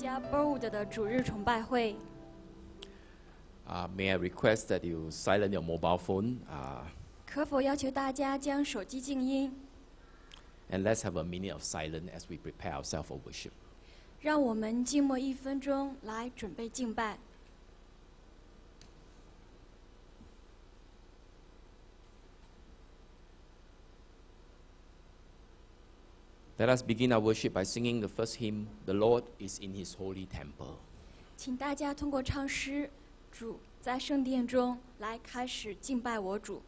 加 Burwood 的主日崇拜会。Uh, may I request that you silent your mobile phone uh, 可否要求大家将手机静音？and let's have a minute of silence as we prepare ourselves for worship. 让我们静默一分钟，来准备敬拜。Let us begin our worship by singing the first hymn, The Lord is in His Holy Temple. 请大家通过唱诗《主在圣殿中》来开始敬拜我主。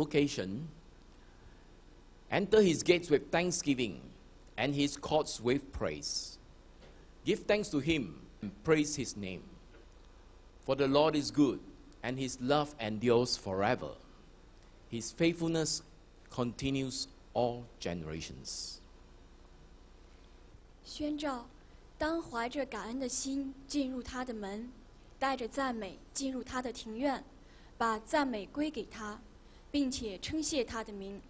From the invocation, enter his gates with thanksgiving and his courts with praise. Give thanks to him and praise his name. For the Lord is good, and his love endures forever. His faithfulness continues all generations. 宣召：当怀着感恩的心进入他的门，带着赞美进入他的庭院，把赞美归给他， 并且称谢他的名，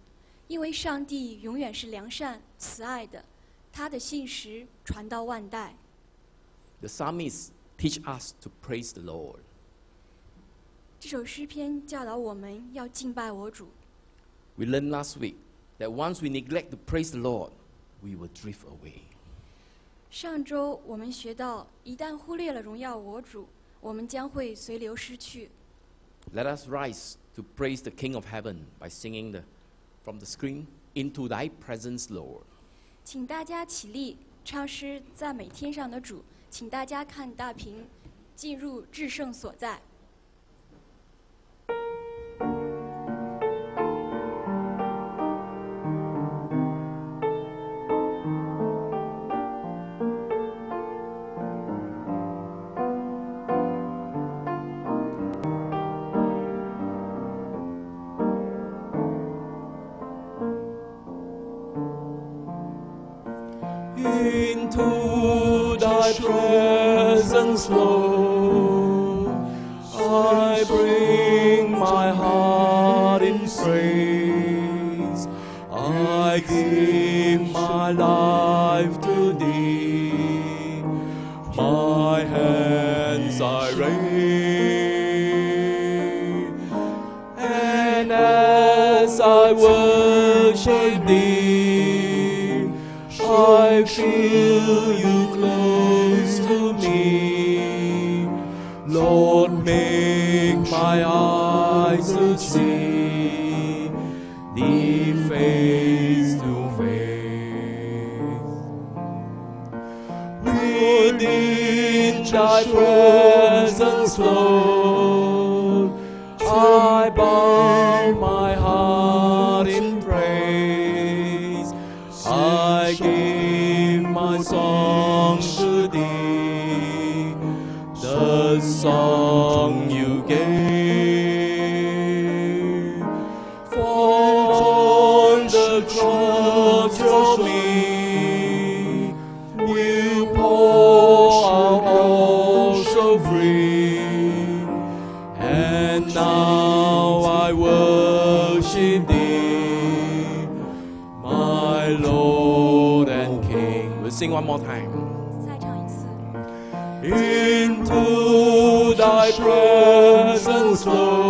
因为上帝永远是良善慈爱的，他的信实传到万代。 The psalmists teach us to praise the Lord. 这首诗篇教导我们要敬拜我主。 We learned last week that once we neglect to praise the Lord, we will drift away. 上周我们学到，一旦忽略了荣耀我主，我们将会随流失去。 Let us rise to praise the King of Heaven by singing the, from the screen, Into Thy Presence, Lord. 请大家起立，唱诗赞美天上的主。请大家看大屏，进入至圣所在。Presence, 要記，放得出著面，will pour out also free。And now I worship Thee, my Lord and King。我哋先按摩睇。Lord,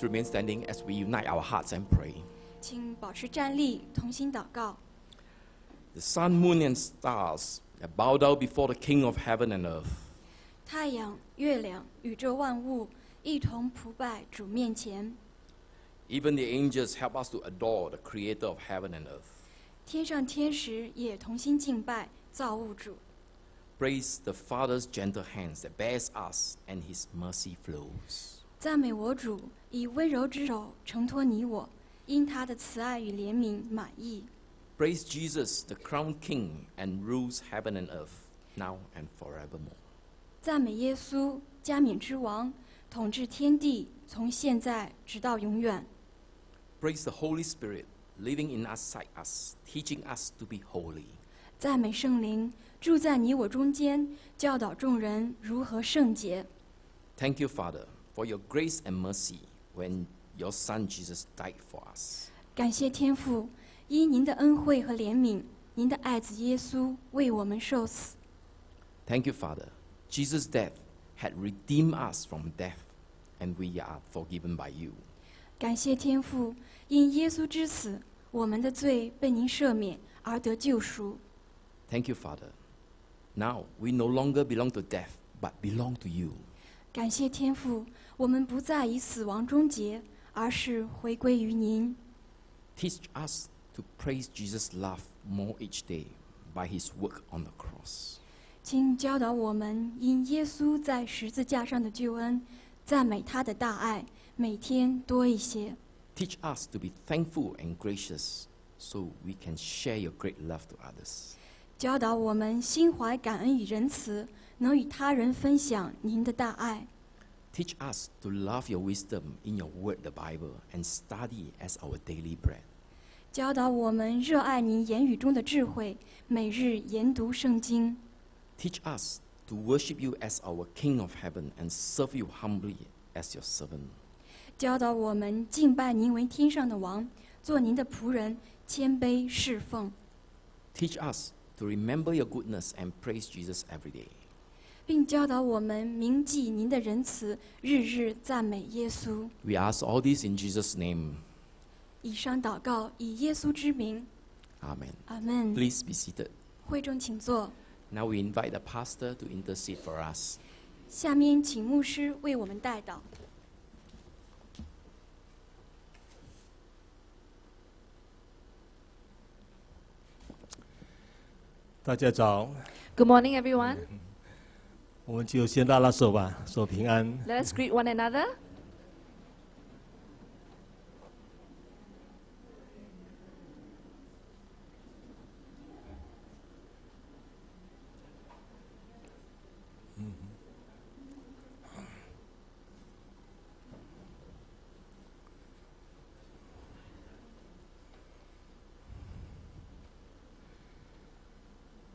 Please remain standing as we unite our hearts and pray. 请保持站立，同心祷告。 The sun, moon, and stars that bow down before the King of heaven and earth. 太阳、月亮、宇宙万物一同仆拜主面前， Even the angels help us to adore the Creator of heaven and earth. 天上天使也同心敬拜造物主。 Praise the Father's gentle hands that bears us, and His mercy flows. 赞美我主，以温柔之手承托你我，因他的慈爱与怜悯满意。 Praise Jesus, the crowned King, and rules heaven and earth, now and forevermore. 赞美耶稣，加冕之王，统治天地，从现在直到永远。 Praise the Holy Spirit, living inside us, teaching us to be holy. 赞美圣灵，住在你我中间，教导众人如何圣洁。 Thank you, Father, for your grace and mercy when your Son Jesus died for us. 感谢天父，因您的恩惠和怜悯，您的爱子耶稣为我们受死。 Thank you, Father. Jesus' death had redeemed us from death, and we are forgiven by you. 感谢天父，因耶稣之死，我们的罪被您赦免而得救赎。 Thank you, Father. Now we no longer belong to death, but belong to you. 感谢天父，我们不再以死亡终结，而是回归于您。Teach us to praise Jesus' love more each day by his work on the cross. 请教导我们因耶稣在十字架上的救恩，赞美他的大爱，每天多一些。Teach us to be thankful and gracious so we can share your great love to others. 教导我们心怀感恩与仁慈，能与他人分享您的大爱。 Teach us to love your wisdom in your word, the Bible, and study as our daily bread. 教导我们热爱您言语中的智慧，每日研读圣经。 Teach us to worship you as our King of heaven and serve you humbly as your servant. 教导我们敬拜您为天上的王，做您的仆人，谦卑侍奉， Teach us to remember your goodness and praise Jesus every day. 并教导我们铭记您的仁慈，日日赞美耶稣。We ask all this in Jesus' name. 以上祷告以耶稣之名，Amen. 阿门。Please be seated. 会众请坐。Now we invite the pastor to intercede for us. 下面请牧师为我们代祷。大家早，Good morning, everyone. 我们就先拉拉手吧，说平安。Let us greet one another。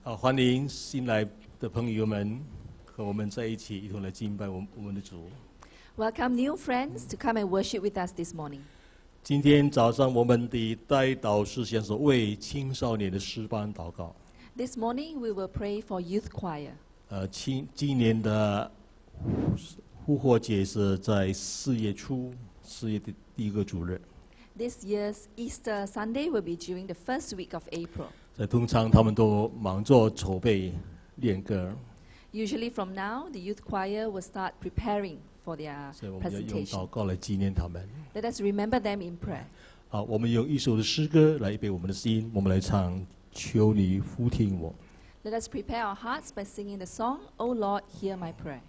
好，欢迎新来的朋友们。和我们在一起，一同来敬拜我们我们的主。Welcome new friends to come and worship with us this morning. 今天早上我们的代祷事项是为青少年的诗班祷告。This morning we will pray for youth choir. 呃，今今年的复活节是在四月初，四月的第一个主日。This year's Easter Sunday will be during the first week of April. 在通常他们都忙着筹备练歌，Usually from now, the youth choir will start preparing for their 所以我们要用祷 presentation. 告来纪念他们。 Let us remember them in prayer. 好，我们用一首的诗歌来预备我们的心，我们来唱《求你俯听我》。 Let us prepare our hearts by singing the song, O Lord, hear my prayer.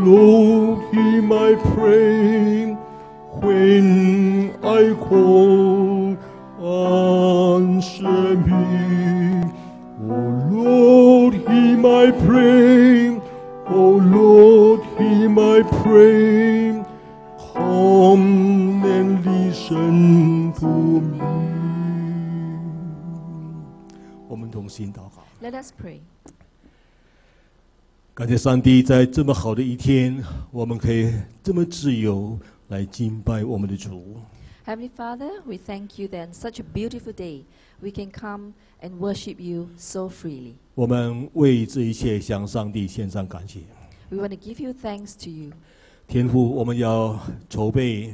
Lord, hear my prayer. When I call, answer me. Oh Lord, hear my prayer. Oh Lord, hear my prayer. Come and listen to me. 我们同心祷告。 Let us pray. 感谢上帝，在这么好的一天，我们可以这么自由来敬拜我们的主。Heavenly Father, we thank you that on such a beautiful day we can come and worship you so freely. 我们为这一切向上帝献上感谢。We want to give you thanks to you. 天父，我们要筹备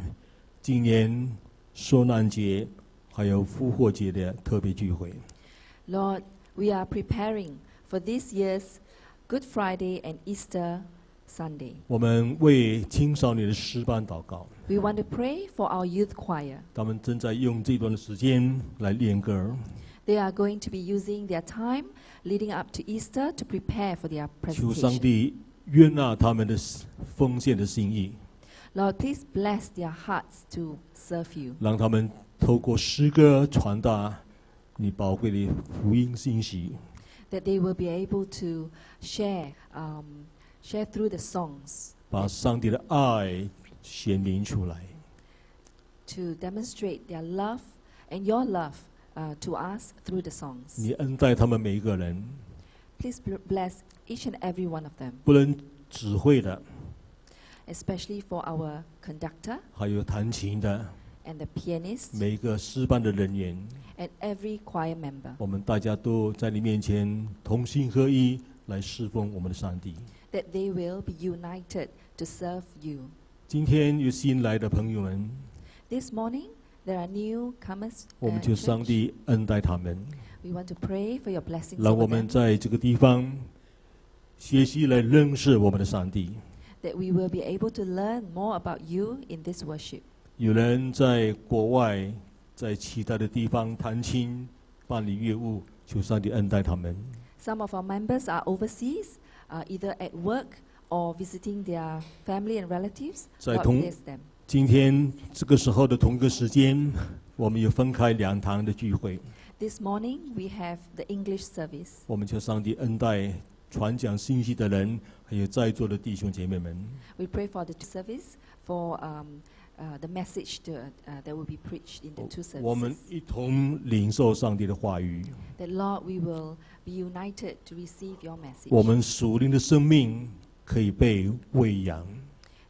今年受难节还有复活节的特别聚会。Lord, we are preparing for this year's Good Friday and Easter Sunday. 我们为青少年的诗班祷告，We want to pray for our youth choir. 他们正在用这段的时间来练歌。They are going to be using their time leading up to Easter to prepare for their 求上 presentation. 帝悦纳他们的奉献的心意，Lord, please bless their hearts to serve you. 让他们透过诗歌传达你宝贵的福音信息。that they will be able to share um, share through the songs 把上帝的爱显明出来。 to demonstrate their love and your love uh, to us through the songs. 你恩待他们每一个人， Please bl- bless each and every one of them, 不能指挥的， especially for our conductor 还有弹琴的， and the pianist 每一个诗班的人员， and every choir member. 我们大家都在你面前同心合一，来侍奉我们的上帝。 That they will be united to serve you. 今天有新来的朋友们， This morning, there are newcomers. 我 uh, 们求 church. 上帝恩待他们， We want to pray for your blessings 让 over 我们 them, 在这个地方学习来认识我们的上帝。 that we will be able to learn more about you in this worship. 有人在国外，在其他的地方弹琴、办理业务，求上帝恩待他们。Some of our members are overseas, uh, either at work or visiting their family and relatives. 在同今天这个时候的同一个时间，我们有分开两堂的聚会。This morning we have the English service. 我们求上帝恩待传讲信息的人，还有在座的弟兄姐妹们。We pray for the service for um, uh, the message to, uh, that will be preached in the two 我们 services. 一同领受上帝的话语， That Lord, we will be united to receive your message. 我们属灵的生命可以被喂养。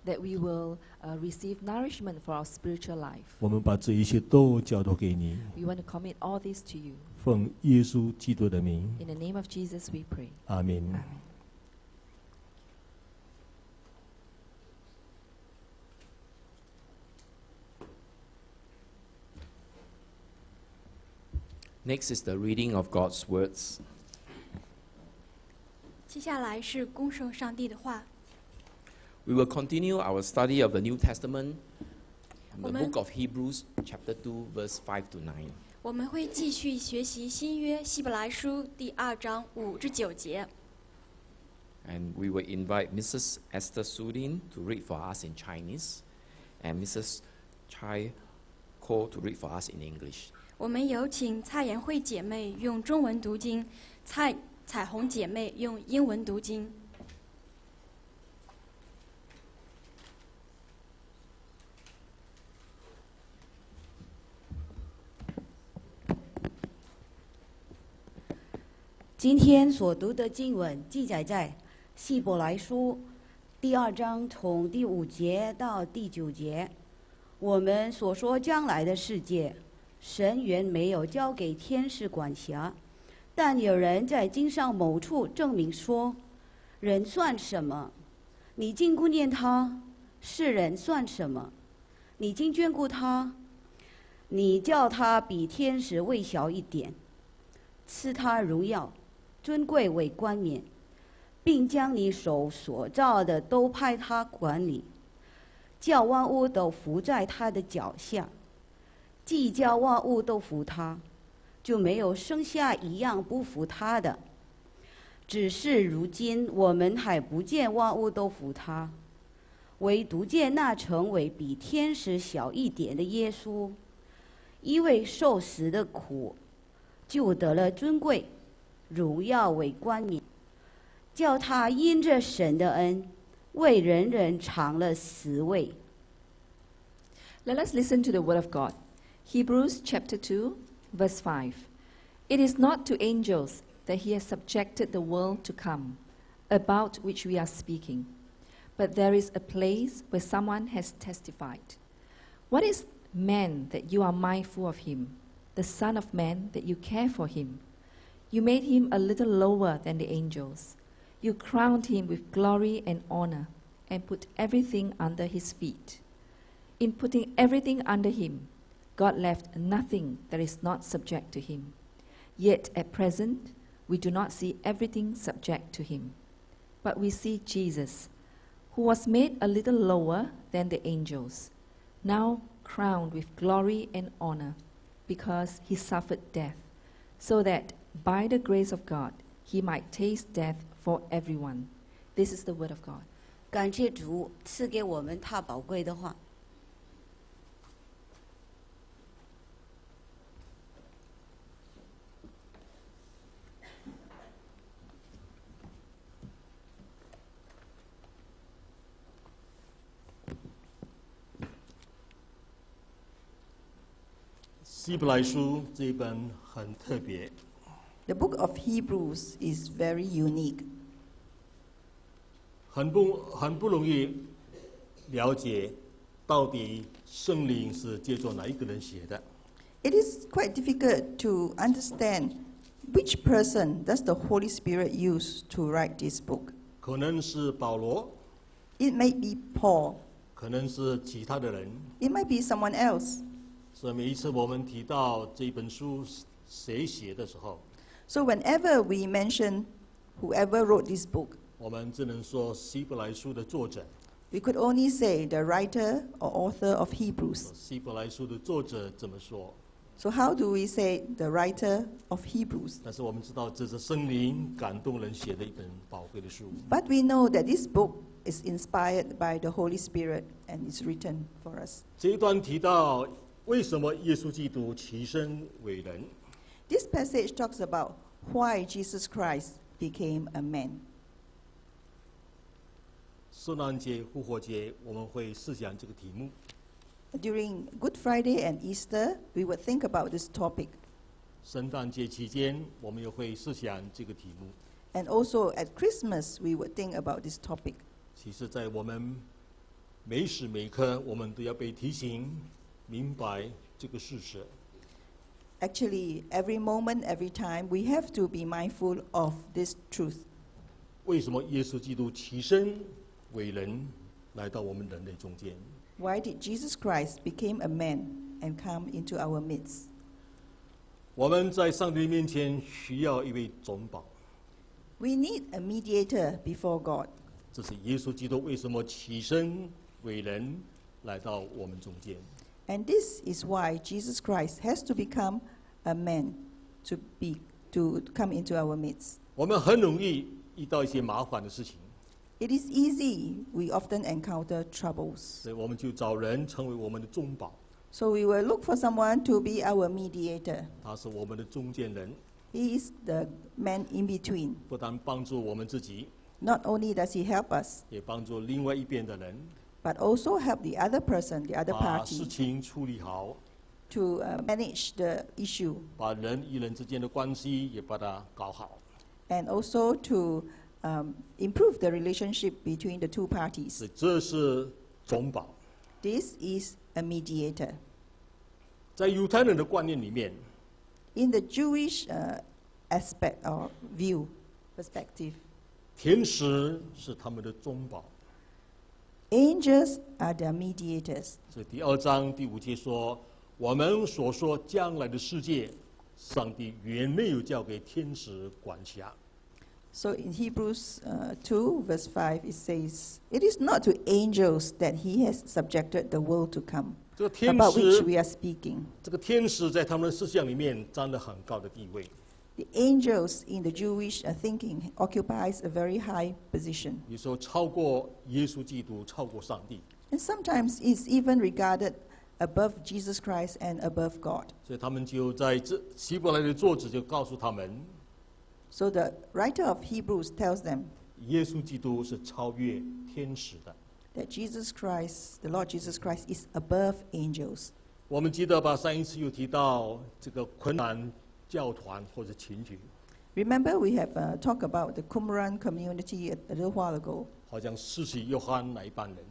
That we will uh, receive nourishment for our spiritual life. 我们把这一切都交托给你， We want to commit all this to you. 奉耶稣基督的名， In the name of Jesus, we pray. 阿门。 Amen. Next is the reading of God's words. 接下来是恭受上帝的话。 We will continue our study of the New Testament, from the Amen. book of Hebrews, chapter 2, verse 5 to 9. 我们会继续学习新约希伯来书第二章五至九节。 And we will invite Mrs. Esther Sudin to read for us in Chinese, and Mrs. Chai Ko to read for us in English. 我们有请蔡妍慧姐妹用中文读经，蔡彩虹姐妹用英文读经。今天所读的经文记载在希伯来书第二章，从第五节到第九节。我们所说将来的世界，神原没有交给天使管辖，但有人在经上某处证明说：人算什么？你竟顾念他；世人算什么？你竟眷顾他？你叫他比天使微小一点，赐他荣耀。尊贵为冠冕，并将你手所造的都派他管理，叫万物都伏在他的脚下。既叫万物都服他，就没有剩下一样不服他的。只是如今我们还不见万物都服他，唯独见那成为比天使小一点的耶稣，因为受死的苦，就得了尊贵。荣耀为冠冕，叫他因着神的恩，为人人尝了死味。Let us listen to the word of God. Hebrews chapter 2, verse 5. It is not to angels that he has subjected the world to come, about which we are speaking. But there is a place where someone has testified. What is man that you are mindful of him, the Son of Man that you care for him? You made him a little lower than the angels. You crowned him with glory and honor, and put everything under his feet. In putting everything under him, God left nothing that is not subject to him. Yet at present, we do not see everything subject to him. But we see Jesus, who was made a little lower than the angels, now crowned with glory and honor, because he suffered death, so that by the grace of God he might taste death for everyone. This is the word of God. 感谢主赐给我们他宝贵的话。 希伯来书这一本很特别，The book of Hebrews is very unique. 很不很不容易了解，到底圣灵是借助哪一个人写的。It is quite difficult to understand which person does the Holy Spirit use to write this book. 可能是保罗，It may be Paul, 可能是其他的人。it might be someone else. 所以每一次我们提到这本书谁写的时候， So whenever we mention whoever wrote this book, 我们只能说希伯来书的作者。 we could only say the writer or author of Hebrews. 希伯来书的作者这么说， So how do we say the writer of Hebrews? 但是我们知道这是圣灵感动人写的一本宝贵的书。 But we know that this book is inspired by the Holy Spirit and is written for us. 这一段提到 为什么耶稣基督其身为人，This passage talks about why Jesus Christ became a man. 圣诞节、复活节，我们会思想这个题目。during Good Friday and Easter, we would think about this topic. 圣诞节期间，我们也会思想这个题目。And also at Christmas, we would think about this topic. 其实，在我们每时每刻，我们都要被提醒、明白这个事实。Actually, every moment, every time, we have to be mindful of this truth. 为什么耶稣基督起身为人，来到我们人类中间？Why did Jesus Christ became a man and come into our midst? 我们在上帝面前需要一位总保，We need a mediator before God. 这是耶稣基督为什么起身为人，来到我们中间。And this is why Jesus Christ has to become a man to be to come into our midst. 我们很容易遇到一些麻烦的事情， It is easy, we often encounter troubles. 所以我们就找人成为我们的中保， So we will look for someone to be our mediator. 他是我们的中间人， He is the man in between. 不但帮助我们自己， Not only does he help us, 也帮助另外一边的人， but also help the other person, the other 把事 party, 情处理好， to uh, manage the issue 把人与人之间的关系也把它搞好。 and also to um, improve the relationship between the two parties. 所以这是总保。 This is a mediator. 在犹太人的观念里面， In the Jewish uh, aspect or view perspective, 天使是他们的中保。 angels are their mediators. 所以第二章第五节说：“我们所说将来的世界，上帝原没有交给天使管辖。 So in Hebrews uh, 2, verse 5, it says, It is not to angels that he has subjected the world to come, 这个天 about which 使， we are speaking. 这个天使在他们的思想里面占了很高的地位。 The angels in the Jewish uh, thinking occupies a very high position. 有时候超过耶稣基督，超过上帝。 And sometimes it's even regarded above Jesus Christ and above God. 所以他们就在这希伯来的作者就告诉他们， So the writer of Hebrews tells them 耶稣基督是超越天使的。 that Jesus Christ, the Lord Jesus Christ, is above angels. 我们记得吧？上一次有提到这个困难 教团或者群体， Remember, we have uh, talked about the Qumran community a, a little while ago. 好像施洗约翰那一班人，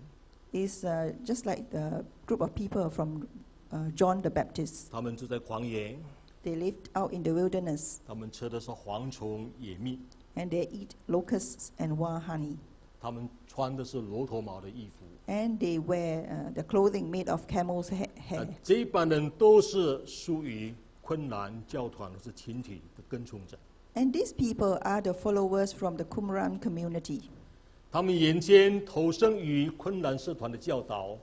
It's uh, just like the group of people from uh, John the Baptist. 他们住在旷野， They lived out in the wilderness 他们吃的是蝗虫、野蜜， and they eat locusts and wild honey. 他们穿的是骆驼毛的衣服。 And they wear uh, the clothing made of camel's ha- 那 hair. 这一班人都是属于 困难教团或是群体的跟从者。And these people are the followers from the Qumran community. 他们眼见投身于困难社团的教导，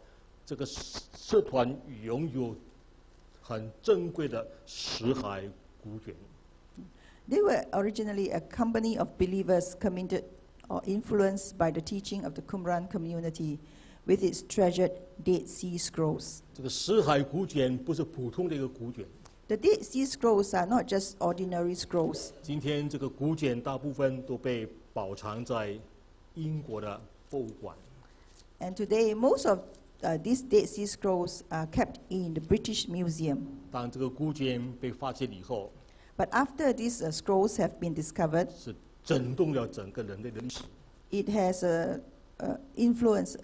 这个社社团拥有很珍贵的石海古卷。They were originally a company of believers committed or influenced by the teaching of the Qumran community with its treasured Dead Sea Scrolls. 这个石海古卷不是普通的一个古卷，The Dead Sea Scrolls are not just ordinary scrolls. 今天这个古卷大部分都被保藏在英国的博物馆。 And today, most of uh, these Dead Sea Scrolls are kept in the British Museum. 当这个古卷被发现以后， But after these uh, scrolls have been discovered, 是震动了整个人类的历史。 it has uh, uh, influenced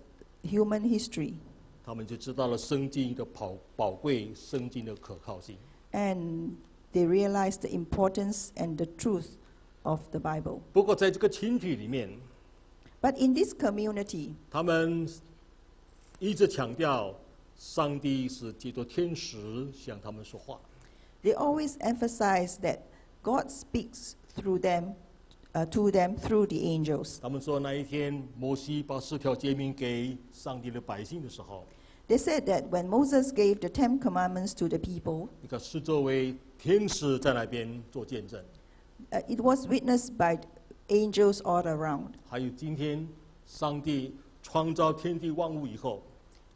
human history. 他们就知道了圣经的宝宝贵，圣经的可靠性。 And they realized the importance and the truth of the Bible. 不过在这个群体里面， But in this community, 他们一直强调，上帝是借着天使向他们说话。 they always emphasize that God speaks through them, uh, to them through the angels. 他们说那一天摩西把十条诫命给上帝的百姓的时候， They said that when Moses gave the Ten Commandments to the people, 那个是作为天使在那边做见证。 uh, it was witnessed by angels all around. 还有今天上帝创造天地万物以后，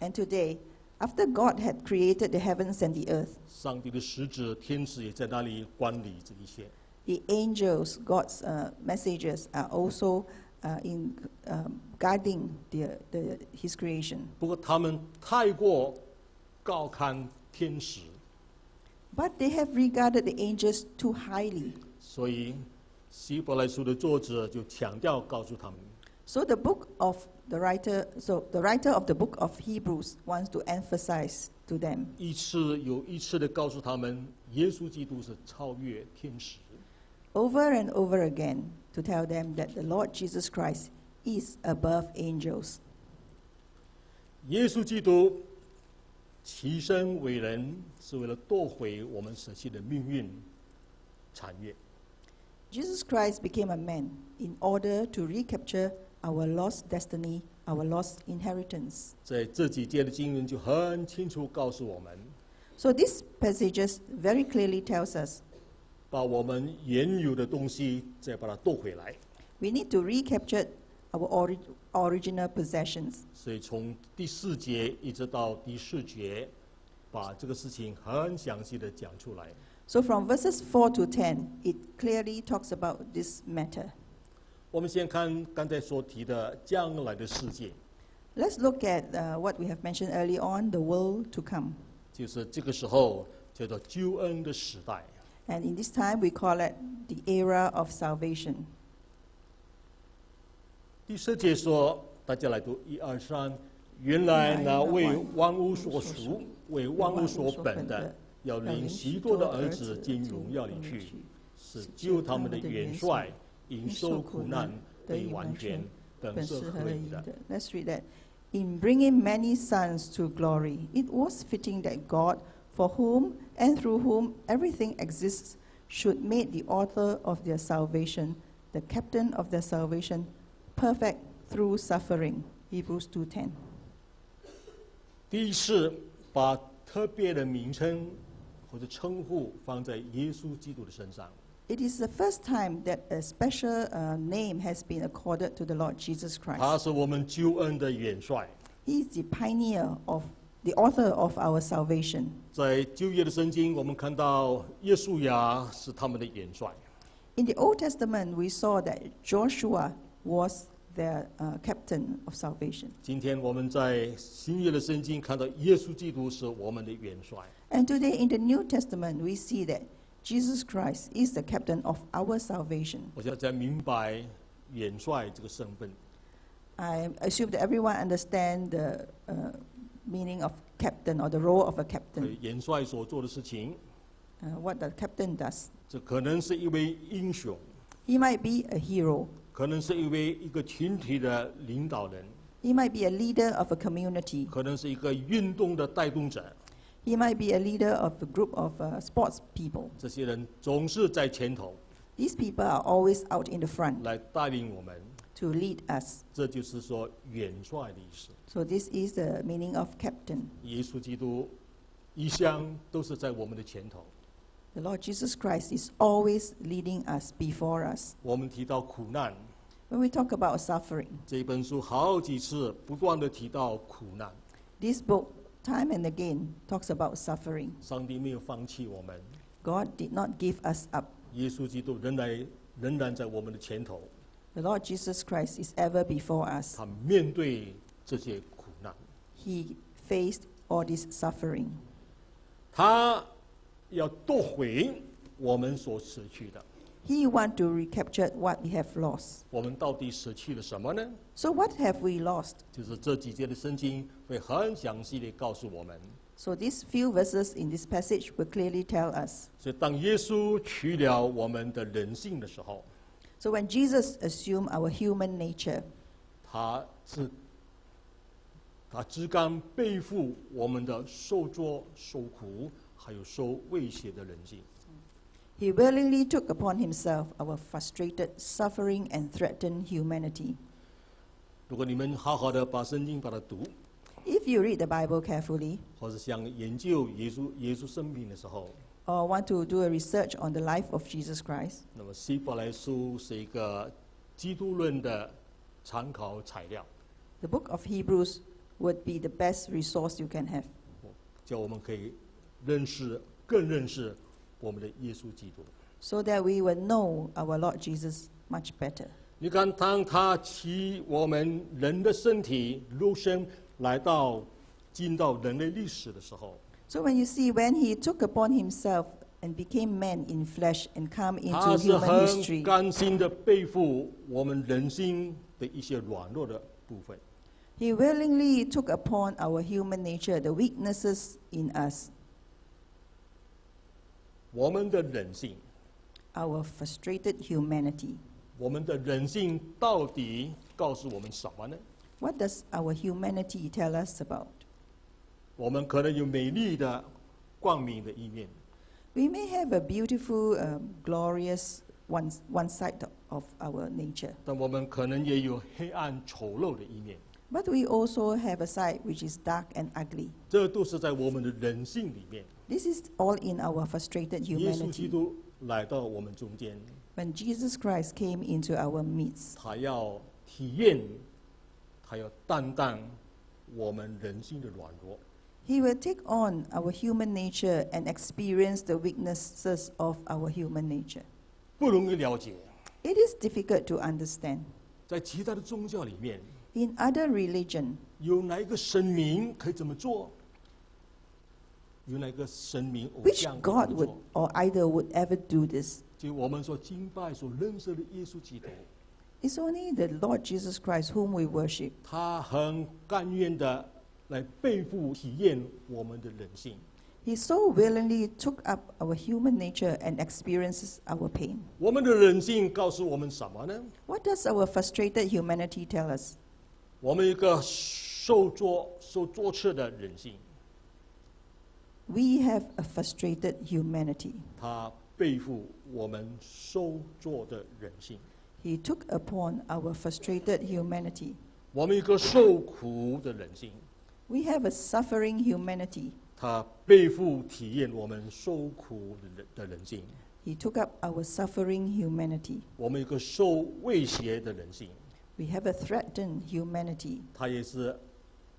And today, after God had created the heavens and the earth, 上帝的使者天使也在那里管理这一切。 the angels, God's uh, messengers, are also uh, in um, guarding the, the, His creation. 不过他们太过 高看天使， But they have regarded the angels too highly. 所以希伯来书的作者就强调告诉他们， So the book of the writer, so the writer of the book of Hebrews wants to emphasize to them 一次又一次的告诉他们，耶稣基督是超越天使。 over and over again to tell them that the Lord Jesus Christ is above angels. 耶稣基督其身为人，是为了夺回我们舍弃的命运产业。 Jesus Christ became a man in order to recapture our lost destiny, our lost inheritance. 在这几节的经文就很清楚告诉我们， So these passages very clearly tells us 把我们原有的东西再把它夺回来。we need to recapture our ori- original possessions. 所以从第四节一直到第四节，把这个事情很详细的讲出来。So from verses four to ten, it clearly talks about this matter. 我们先看刚才所提的将来的世界，Let's look at uh, what we have mentioned early on, the world to come. 就是这个时候叫做救恩的时代。And in this time, we call it the era of salvation. 第四节说，大家来读一二三。原来那为万物所属、为万物所本的，要领许多的儿子进荣耀里去，是救他们的元帅，因受苦难得完全，本是合宜的。 Let's read that. In bringing many sons to glory, it was fitting that God, for whom and through whom everything exists, should make the author of their salvation, the captain of their salvation, perfect through suffering. Hebrews 2:10. 第一是把特别的名称或者称呼放在耶稣基督的身上。 It is the first time that a special uh, name has been accorded to the Lord Jesus Christ. 他是我们救恩的元帅。 He is the pioneer of the author of our salvation. 在旧约的圣经，我们看到耶稣亚是他们的元帅。 In the Old Testament, we saw that Joshua was their uh, captain of salvation. 今天我们在新约的圣经看到耶稣基督是我们的元帅。 And today in the New Testament, we see that Jesus Christ is the captain of our salvation. 我想在明白元帅这个身份。 I assume that everyone understands the uh, meaning of captain or the role of a 呃 captain, 元帅所做的事情，uh, what the captain does. 这可能是一位英雄，He might be a hero, 可能是一位一个群体的领导人，he might be a leader of a community, 可能是一个运动的带动者。he might be a leader of a group of uh, sports people. 这些人总是在前头 These people are always out in the front 来带领我们，to lead us. 这就是说元帅的意思。 So this is the meaning of captain. 耶稣基督一向都是在我们的前头。 The Lord Jesus Christ is always leading us before us. 我们提到苦难， When we talk about suffering, 这本书好几次不断的提到苦难， this book time and again talks about suffering. 上帝没有放弃我们， God did not give us up. 耶稣基督仍然仍然在我们的前头， The Lord Jesus Christ is ever before us. 他面对这些苦难， He faced all this suffering. 他要夺回我们所失去的。 He want to recapture what we have lost. 我们到底失去了什么呢？ So what have we lost? 就是这几节的圣经会很详细的告诉我们。 So these few verses in this passage will clearly tell us. 所以当耶稣取了我们的人性的时候， So when Jesus assumed our human nature, 他是他只敢背负我们的受作、受苦，还有受威胁的人性。 he willingly took upon himself our frustrated, suffering, and threatened humanity. 如果你们好好的把圣经把它读， If you read the Bible carefully, 或者想研究耶稣耶稣生命的时候， or want to do a research on the life of Jesus Christ, 那么希伯来书是一个基督论的参考材料， the book of Hebrews would be the best resource you can have. 叫我们可以认识更认识我们的耶稣基督。 so that we will know our Lord Jesus much better. 你看，当他骑我们人的身体肉身来到 进到人类历史的时候， So when you see when he took upon himself and became man in flesh and come 他 into 是 human 很 history, 甘心的背负我们人心的一些软弱的部分。 he willingly took upon our human nature, the weaknesses in us, 我们的人性， our frustrated humanity. 我们的人性到底告诉我们什么呢？ What does our humanity tell us about? 我们可能有美丽的、光明的一面，We may have a beautiful, um, glorious one, one side of our nature, 但我们可能也有黑暗、丑陋的一面。but we also have a side which is dark and ugly. 这都是在我们的人性里面。This is all in our frustrated humanity. 耶稣基督来到我们中间，When Jesus Christ came into our midst, 他要体验，他要担当我们人性的软弱。he will take on our human nature and experience the weaknesses of our human nature. 不容易了解， It is difficult to understand. 在其他的宗教里面， In other religion, 有哪一个神明可以这么做？有哪个神明偶 which 像可以 God 这么 would 做？ or either would ever do this? 就我们所敬拜、所认识的耶稣基督， It's only the Lord Jesus Christ whom we worship. 他很甘愿的 来背负、体验我们的人性。 He so willingly took up our human nature and experiences our pain. 我们的人性告诉我们什么呢？ What does our frustrated humanity tell us? 我们一个受作、受作斥的人性， We have a frustrated humanity. 他背负我们受作的人性。 He took upon our frustrated humanity. 我们一个受苦的人性， We have a suffering humanity. 他背负体验我们受苦的人的人性。 He took up our suffering humanity. 我们一个受威胁的人性， We have a threatened humanity. 他也是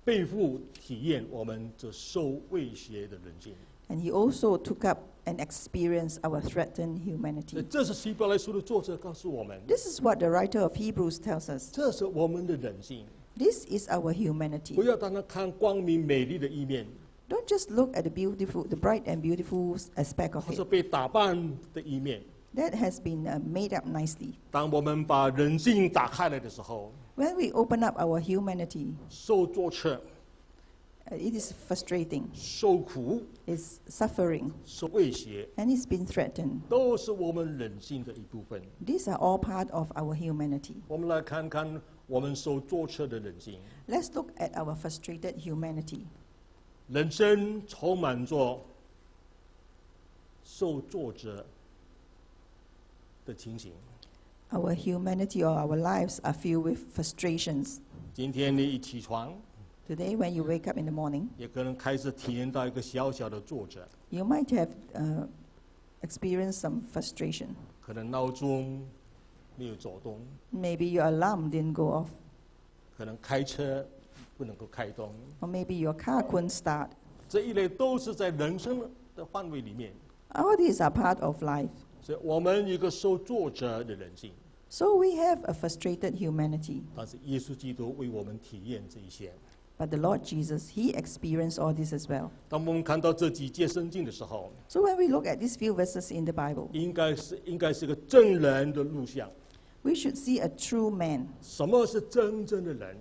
背负体验我们这受威胁的人性。 And he also took up and experienced our threatened 那 humanity. 这是希伯来书的作者告诉我们， This is what the writer of Hebrews tells us. 这是我们的人性。 This is our 不 humanity. 要单单看光明美丽的一面， Don't just look at the beautiful, the bright and beautiful aspect of 或是 it. 被打扮的一面。 That has been uh, made up nicely. 当我们把人性打开来的时候， When we open up our humanity, 受作斥、 uh, it is frustrating, 受苦、 it's suffering, 受威胁， and it's been threatened. 都是我们人性的一部分。 These are all part of our humanity. 我们来看看 我们受作斥的人性。Let's look at our frustrated humanity. 人生充满着受挫折的情形。Our humanity or our lives are filled with frustrations. 今天你一起床，Today, when you wake up in the morning, 也可能开始体验到一个小小的挫折，you might have uh, experienced some frustration. 可能闹钟没有走动， Maybe your alarm didn't go off, 可能开车不能够开动， or maybe your car couldn't start. 这一类都是在人生的范围里面。 All these are part of life. 所以我们一个受作者的人性， So we have a frustrated humanity. 但是耶稣基督为我们体验这一些。 But the Lord Jesus, He experienced all this as well. 当我们看到这几节圣经的时候， So when we look at these few verses in the Bible, 应该是应该是个真人的录像。 we should see a true man. 什么是真正的人？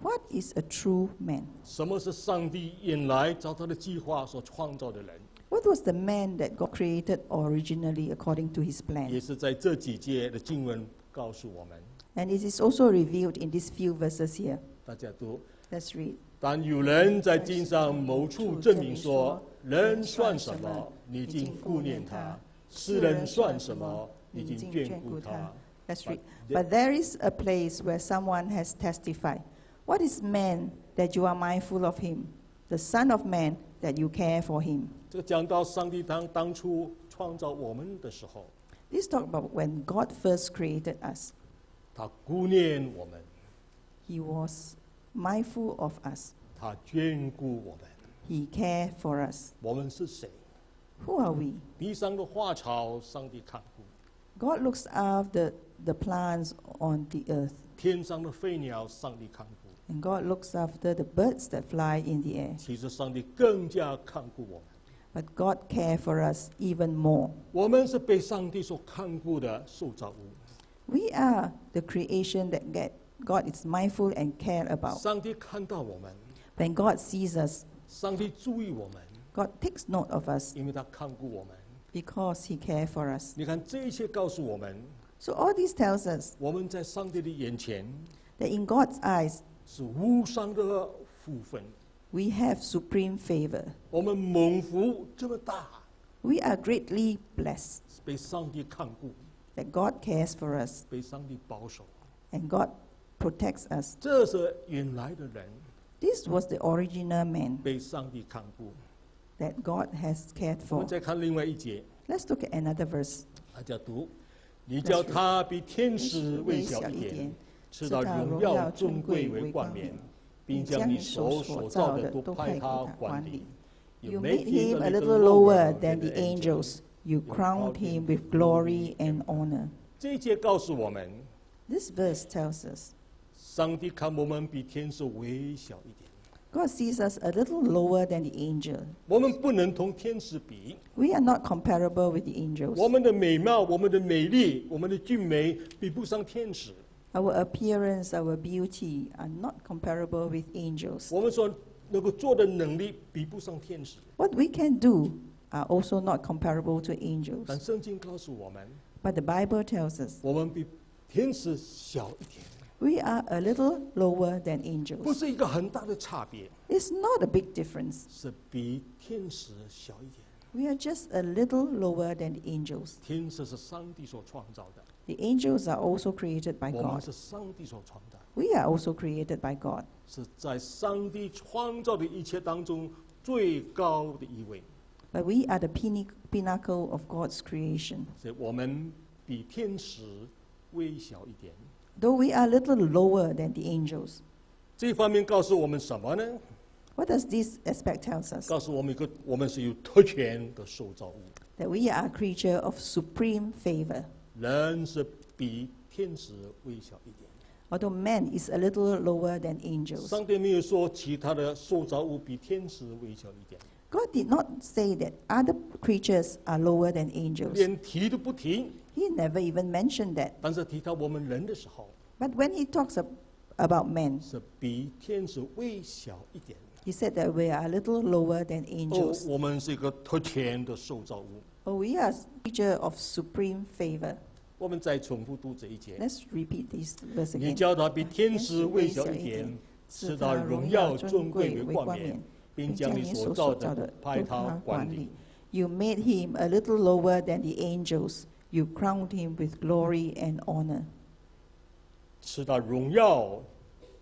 What is a true man? 什么是上帝原来照他的计划所创造的人？ What was the man that God created originally according to His 也 plan? 是在这几节的经文告诉我们， And it is also revealed in these few verses here. 大家都。 Let's read. 但有人在经上某处证明说：人算什么？你竟顾念他；世人算什么？你竟眷顾他。 Let's read. But- But there is a place where someone has testified. What is man that you are mindful of him? The Son of Man that you care for him. 这个讲到上帝当当初创造我们的时候， This talk about when God first created us. 他顾念我们， He was mindful of us. 他眷顾我们。 He cared for us. 我们是谁？ Who are we? 地上的花草，上帝看顾； God looks after the plants on the earth. 天上的飞鸟，上帝看顾； And God looks after the birds that fly in the air. 其实上帝更加看顾我们。 But God cares for us even more. 我们是被上帝所看顾的受造物。 We are the creation that get, God is mindful and care about. 上帝看到我们， When God sees us, 上帝注意我们， God takes note of us 因为他看顾我们。 because He cares for us. 你看，这一切告诉我们， So all this tells us 我们在上帝的眼前 that in God's eyes, 是无上的福分。 we have supreme favor. 我们蒙福这么大， We are greatly blessed 被上帝看顾， that God cares for us 被上帝保守。 and God protects us. 这是原来的人 This was the original man 被上帝看顾。 that God has cared 我 for. 们再看另外一节， Let's look at another verse. 大家读： 你叫他比天使微小一点，吃到荣耀尊贵为冠冕，并将你手所造的都派他管理。You made him a little lower than the angels. You crowned him with glory and honor. 这一节告诉我们，This verse tells us 上帝看我们比天使微小一点，God sees us a little lower than the angel. 我们不能同天使比。 We are not comparable with the angels. 我们的美貌、我们的美丽、我们的俊美，比不上天使。 Our appearance, our beauty are not comparable with angels. 我们所能够做的能力，比不上天使。 What we can do are also not comparable to 但 angels. 圣经告诉我们， But the Bible tells us 我们比天使小一点， we are a little lower than 不 angels. 是一个很大的差别， It's not a big difference. 是比天使小一点。 We are just a little lower than the angels. 天使是上帝所创造的， The angels are also created by 我们 God. 是上帝所创造的， We are also created by God. 是在上帝创造的一切当中最高的一位。 But we are the pinnac- pinnacle of God's creation. 所以我们比天使微小一点。 Though we are a little lower than the angels. 这方面告诉我们什么呢？What does this aspect tells us? 告诉我们一个，我们是有特权的受造物，That we are a creature of supreme favor. 人是比天使微小一点。Although man is a little lower than angels. 上帝没有说其他的受造物比天使微小一点，God did not say that other creatures are lower than angels. 连提都不提。 He never even mentioned that. 但是提到我们人的时候， But when he talks ab- about man, 是比天使微小一点。 he said that we are a little lower than 哦 angels.，我们是一个特权的受造物。 Oh, we are a creature of supreme favor. 我们再重复读这一节。 Let's repeat this verse 你 again. 叫他比天使微小一点，使他荣耀尊贵为冠冕， 并将你所造的都派他管理。 You made him a little lower than the angels. You crowned him with glory and honor. 使他荣耀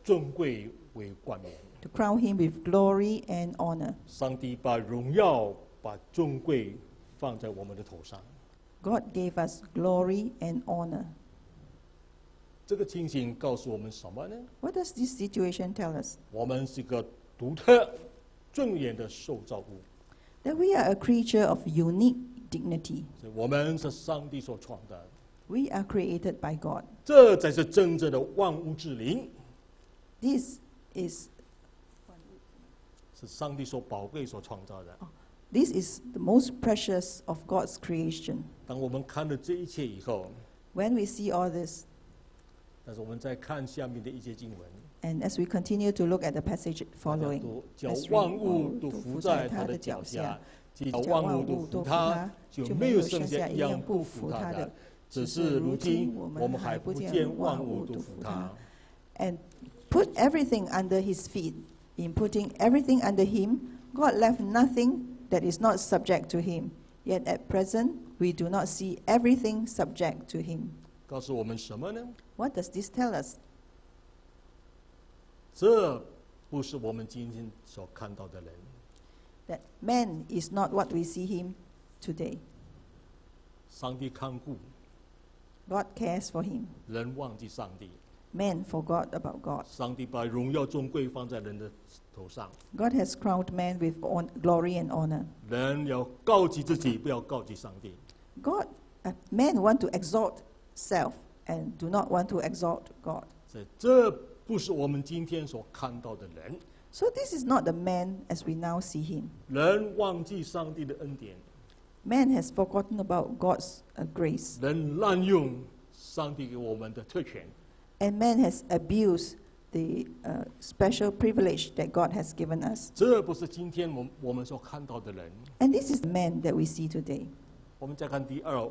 尊贵为冠冕。 To crown him with glory and honor. 上帝把荣耀、把尊贵放在我们的头上。 God gave us glory and honor. 这个情形告诉我们什么呢？ What does this situation tell us? 我们是个独特、 尊严的受造物，That we are a creature of unique dignity. 我们是上帝所创的。We are created by God. 这才是真正的万物之灵，This is 是上帝所宝贵所创造的。this is the most precious of God's creation. 当我们看了这一切以后，When we see all this, 但是我们再看下面的一些经文，and as we continue to look at the passage 大家 following, 读叫 Let's read. 万物都伏在他的脚下，既叫万物都服他，就没有剩下一样不服他的。只是如今我们还不见万物都服他。 and put everything under his feet. In putting everything under him, God left nothing that is not subject to him. Yet at present, we do not see everything subject to him. 告诉我们什么呢？ What does this tell us? 这不是我们今天所看到的人。 That man is not what we see him today. 上帝看顾 God cares for him. 人，忘记上帝。 Man forgot about God. 上帝把荣耀尊贵放在人的头上， God has crowned man with hon- glory and honor. 人要告记自己，不要告记上帝。 God, uh, men want to exalt self and do not want to exalt God. 所以这 不是我们今天所看到的人。 So this is not the man as we now see him. 人忘记上帝的恩典， Man has forgotten about God's uh, grace, 人滥用上帝给我们的特权， and man has abused the uh, special privilege that God has given us. 这不是今天我们我们所看到的人。 And this is the man that we see today. 我们再看第二，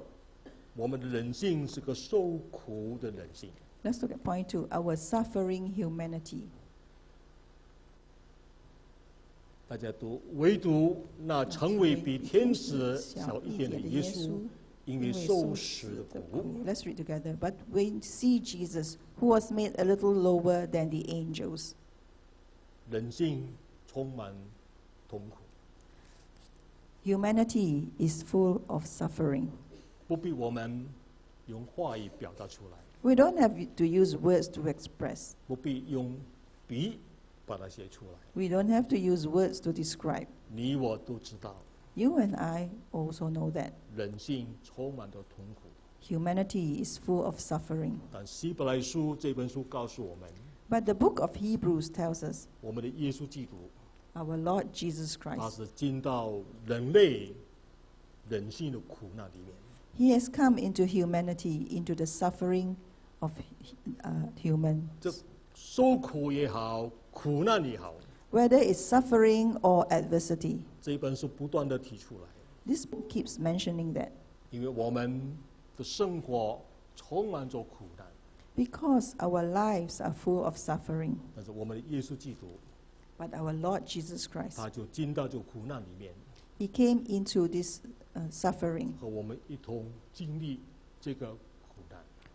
我们的人性是个受苦的人性。 Let's look at point two our suffering humanity. 大家读，唯独那成为比天使小一点的耶稣，因为受死的苦， Let's read together. But we see Jesus, who was made a little lower than the angels. 人性充满痛苦， Humanity is full of suffering. 不必我们用话语表达出来， We don't have to use words to express. 不必用笔把它写出来。 We don't have to use words to describe. 你我都知道， You and I also know that 人性充满着痛苦。 humanity is full of suffering. 但希伯来书这本书告诉我们， But the book of Hebrews tells us 我们的耶稣基督， our Lord Jesus 他 Christ. 是进到人类人性的苦难里面。 He has come into humanity, into the suffering of uh, human. 这受苦也好，苦难也好， Whether it's suffering or adversity, 这本书不断的提出来， this book keeps mentioning that 因为我们的生活充满着苦难， because our lives are full of suffering. 但是我们的耶稣基督， But our Lord Jesus Christ, 他就进到这个苦难里面， He came into this uh, suffering 和我们一同经历这个苦难。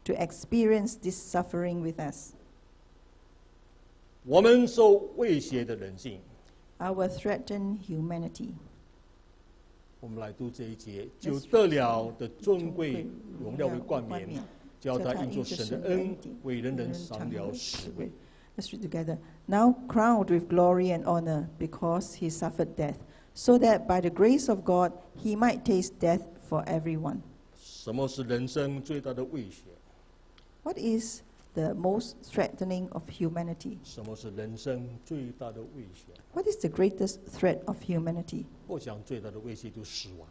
to experience this suffering with us. 我们受威胁的人性， Our threatened humanity. 我们来读这一节，就得了的尊贵荣耀为冠冕，叫他因着神的恩，为人人赏了十位。 Let's read together. Now crowned with glory and honor because he suffered death, so that by the grace of God he might taste death for everyone. 什么是人生最大的威胁？ What is the most threatening of humanity? 什么是人生最大的威胁？ What is the greatest threat of humanity? 我想最大的威胁就是死亡，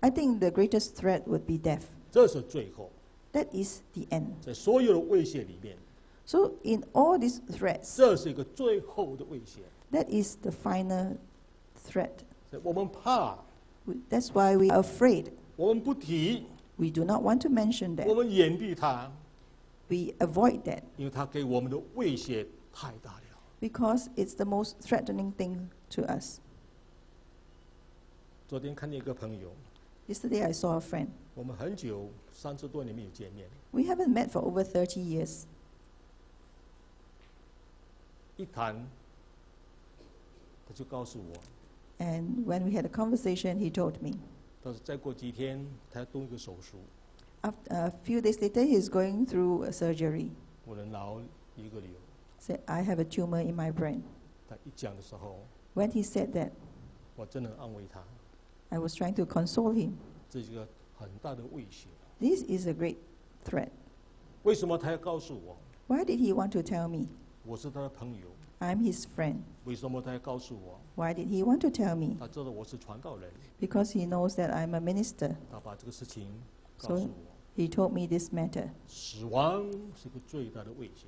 I think the greatest threat would be death. 这是最后， That is the end. 在所有的威胁里面， So, in all these threats, 这是一个最后的威胁。 that is the final threat. 所以我们怕， We- That's why we are afraid. 我们不提， We do not want to mention 我 that. 们掩蔽它， We avoid that 因为它给我们的威胁太大了。 because it's the most threatening thing to us. 昨天看见一个朋友， Yesterday, I saw a friend. 我们很久三十多年没有见面， We haven't met for over 30 years. 一谈，他就告诉我， And when we had a conversation, he told me. 他说再过几天他要动一个手术， After, a few days later, he's going through a surgery. 我的脑一个瘤。 Said, I have a tumor in my brain. 他一讲的时候， When he said that, 我真的安慰他， I was trying to console him. 这是一个很大的威胁。 This is a great threat. 为什么他要告诉我？ Why did he want to tell me? 我是他的朋友。 I'm his friend. 为什么他要告诉我？ Why did he want to tell me? 他知道我是传道人， Because he knows that I'm a minister. 他把这个事情告 So 诉我。 he told me this matter. 死亡是个最大的威胁，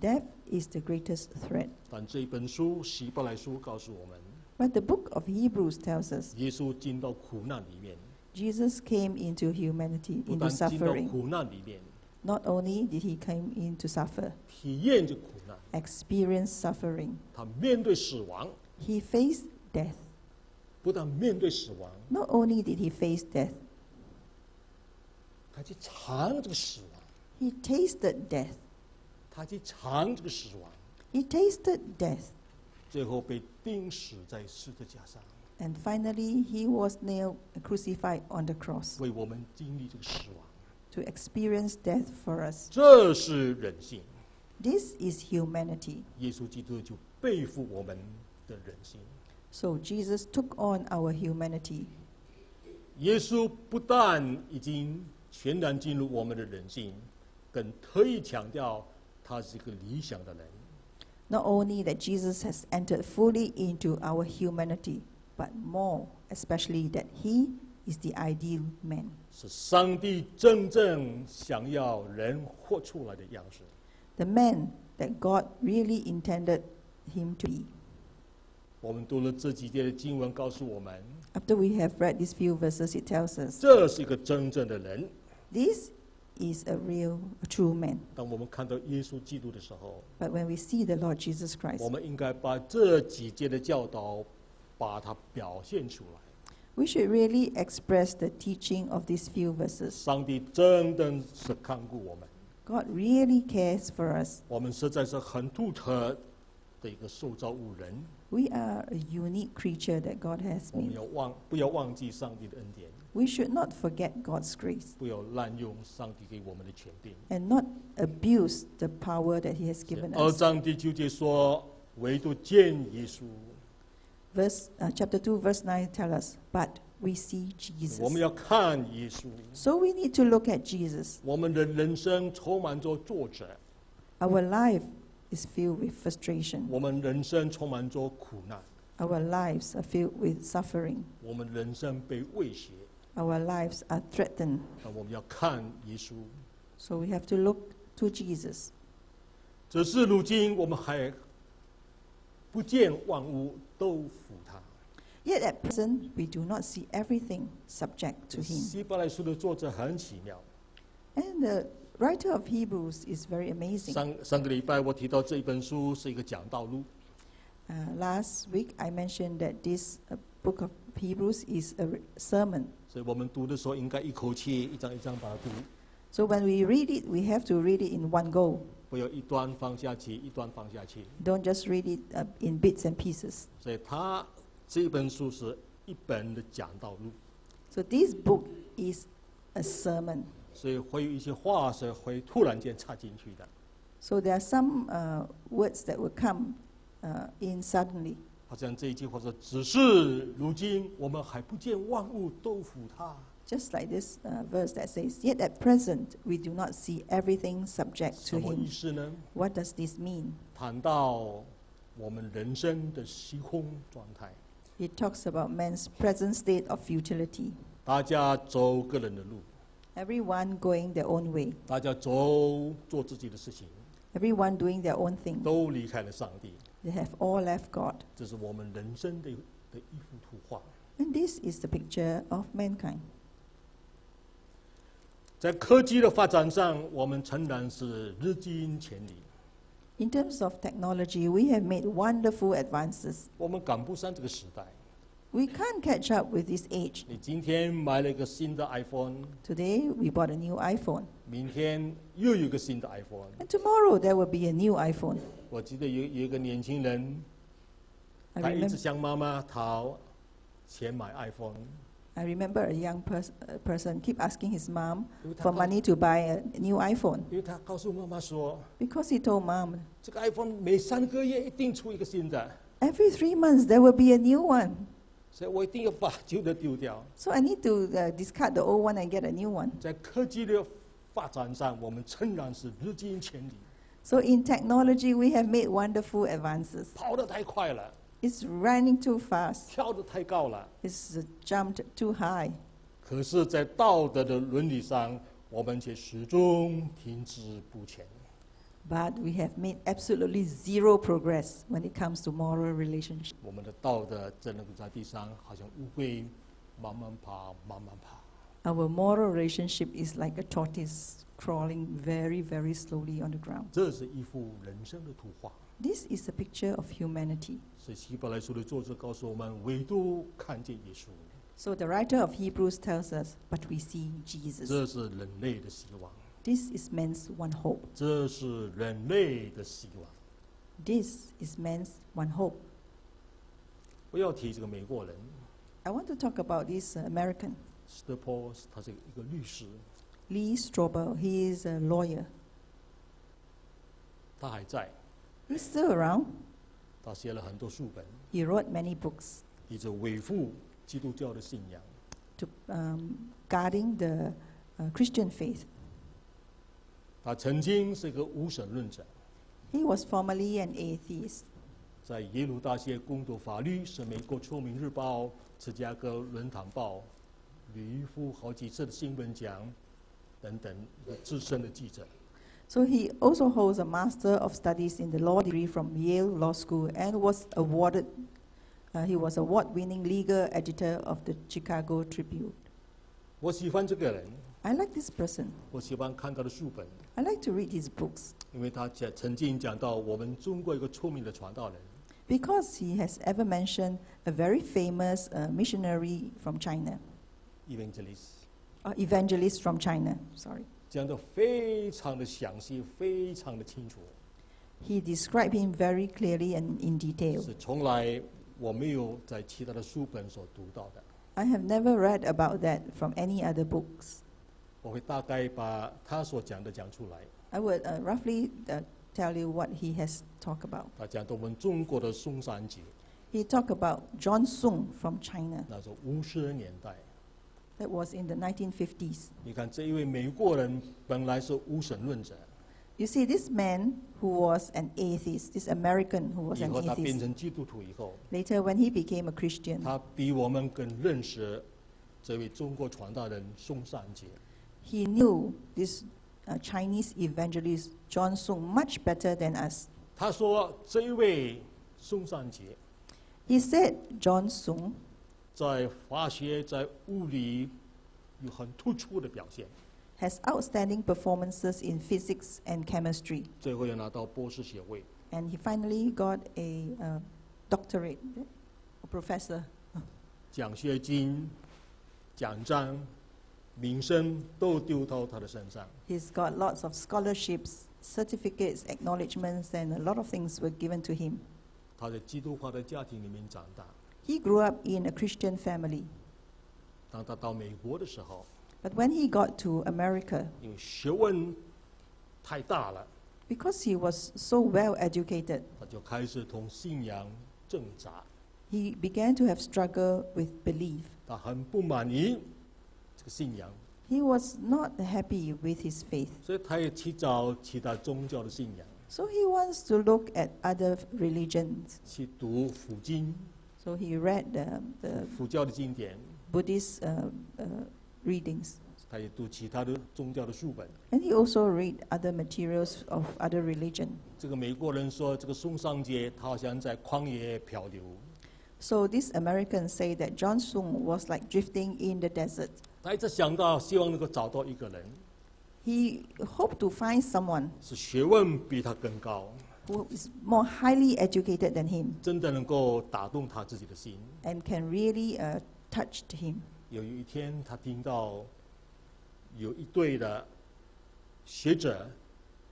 Death is the greatest threat. 但这本书《希伯来书》告诉我们， But the book of Hebrews tells us 耶稣进到苦难里面， Jesus came into humanity, 不 into 但进到 suffering. 苦难里面， Not only did he come in to suffer, 体验这苦难， experience suffering, 他面对死亡， he faced death. 不但面对死亡， Not only did he face death, 他去尝这个死亡， he tasted death. 他去尝这个死亡， He tasted death. 最后被钉死在十字架上， And finally, he was nailed, crucified on the cross 为我们经历这个死亡。 to experience death for us. 这是人性， This is humanity. 耶稣基督就背负我们的人性。 So Jesus took on our humanity. 耶稣不但已经 全然进入我们的人性，更特意强调他是一个理想的人。Not only that Jesus has entered fully into our humanity, but more, especially that he is the ideal man. 是上帝真正想要人活出来的样式。The man that God really intended him to be. 我们读了这几节的经文，告诉我们，After we have read these few verses, it tells us 这是一个真正的人。this is a real, a true man. 当我们看到耶稣基督的时候， But when we see the Lord Jesus Christ, 我们应该把这几节的教导，把它表现出来。 we should really express the teaching of these few verses. 上帝真的是看顾我们， God really cares for us. 我们实在是很独特的一个受造物人。 We are a unique creature that God has 我们 made. 要忘，不要忘记上帝的恩典， We should not forget God's grace 不要滥用上帝给我们的权柄。 and not abuse the power that He has given 二 us. 章第九节说，唯独见耶稣， Verse uh, chapter two, verse nine tell us, but we see 我们 Jesus. 要看耶稣。 So we need to look at Jesus. 我们的人生充满着挫折， Our life is filled with frustration. 我们人生充满着苦难， Our lives are filled with suffering. 我们人生被威胁。 Our lives are threatened. 那我们要看耶稣。 So we have to look to Jesus. 只是如今我们还不见万物都服他。 Yet at present, we do not see everything subject to Him. 希伯来书的作者很奇妙。 And the writer of Hebrews is very amazing. 上上个礼拜我提到这一本书是一个讲道录， Uh, last week, I mentioned that this uh, book of Hebrews is a re- sermon. 所以我们读的时候应该一口气一张一张把它读，So when we read it, we have to read it in one go. 不要一段放下去，一段放下去。Don't just read it uh, in bits and pieces. 所以他这本书是一本的讲道录，So this book is a sermon. 所以会有一些话是会突然间插进去的。So there are some uh, words that will come uh, in suddenly. 好像这一句话说：“只是如今我们还不见万物都服他。Just like this uh, verse that says, Yet at present we do not see everything subject ”to 什么意 him. 思呢？What does this mean? 谈到我们人生的虚空状态，It talks about man's present state of futility. 大家走个人的路，Everyone going their own way. 大家走做自己的事情，Everyone doing their own thing. 都离开了上帝。They have all left God. 这是我们人生的的一幅图画。 And this is the picture of mankind. 在科技的发展上，我们诚然是日进千里， In terms of technology, we have made wonderful advances. 我们赶不上这个时代。 We can't catch up with this age. 你今天买了一个新的 iPhone， Today, we bought a new iPhone. 明天又有一个新的 iPhone。 And tomorrow, there will be a new iPhone. 我记得有有一个年轻人， I 他一直 remember, 向妈妈讨钱买 iPhone， I remember a young pers- uh, person keep asking his mom 因为他 for 告 money to buy a new iPhone 因为他告诉妈妈说， because he told mom, 这个 iPhone 每三个月一定出一个新的， every three months there will be a new one. 所以我一定要把旧的丢掉。So I need to uh, discard the old one and get a new one. 在科技的发展上，我们诚然是日进千里，So in technology, we have made wonderful advances. 跑得太快了，It's running too fast. 跳得太高了。It's uh, jumped too high. 可是，在道德的伦理上，我们却始终停滞不前。But we have made absolutely zero progress when it comes to moral relationship. 我们的道德只能够在地上，好像乌龟，慢慢爬，慢慢爬。 Our moral relationship is like a tortoise crawling very, very slowly on the ground. 这是一幅人生的图画。 This is a picture of humanity. 所以希伯来书的作者告诉我们，唯独看见耶稣， So the writer of Hebrews tells us, but we see Jesus. 这是人类的希望， This is man's one hope. 这是人类的希望。 This is man's one hope. 我要提这个美国人 I want to talk about this uh, American, 斯特波，他是一个律师， Lee Strobel. He is a lawyer. 他还在， He's still around. 他写了很多书本， He wrote many books 一直维护基督教的信仰。 to um, guarding the uh, Christian faith. 他曾经是一个无神论者，He was formerly an atheist. 在耶鲁大学攻读法律，是美国《出名日报》、芝加哥论坛报屡赴好几次的新闻奖等等资深的记者。So he also holds a Master of Studies in the Law degree from Yale Law School and was awarded. Uh, he was award-winning legal editor of the Chicago Tribune. 我喜欢这个人，I like this person. 我喜欢看他的书本， I like to read his books 因为他讲曾经讲到我们中国一个出名的传道人， because he has ever mentioned a very famous uh, missionary from China, evangelist， uh, evangelist from China. Sorry. 讲的非常的详细，非常的清楚， He described him very clearly and in detail. 是从来我没有在其他的书本所读到的。 I have never read about that from any other books. 我会大概把他所讲的讲出来。I would uh, roughly uh, tell you what he has talked about. 他讲到我们中国的松山节，He talked about John Sung from China. 那是五十年代。That was in the 1950s. 你看这一位美国人本来是无神论者，You see, this man who was an atheist, this American who was an 后他变 atheist, 变成基督徒以后，later when he became a Christian, 他比我们更认识这位中国传道人松山节。he knew this uh, Chinese evangelist John Sung much better than us. 他说这一位松山节 He said John Sung 在化学、在物理有很突出的表现， has outstanding performances in physics and chemistry, 最后又拿到博士学位。 and he finally got a uh, doctorate, a professor. 奖学金、奖章、 名声都丢到他的身上。 He's got lots of scholarships, certificates, acknowledgements, and a lot of things were given to him. 他在基督化的家庭里面长大。 He grew up in a Christian family, 当他到美国的时候， but when he got to America, 因为学问太大了， because he was so well educated, 他就开始同信仰挣扎。 he began to have struggle with belief. 他很不满意 这个信仰， He was not happy with his faith, 所以他也去找其他宗教的信仰， so he wants to look at other religions. 去读佛经、 So he read the, the 佛教的经典， Buddhist uh, uh, readings, 他也读其他的宗教的书本。 and he also read other materials of other religion. 这个美国人说，这个松上节他好像在旷野漂流， So these Americans say that John Sung was like drifting in the desert. 他一直想到希望能够找到一个人，He hoped to find someone 是学问比他更高，who is more highly educated than him 真的能够打动他自己的心。and can really uh, touch him. 有一天，他听到有一队的学者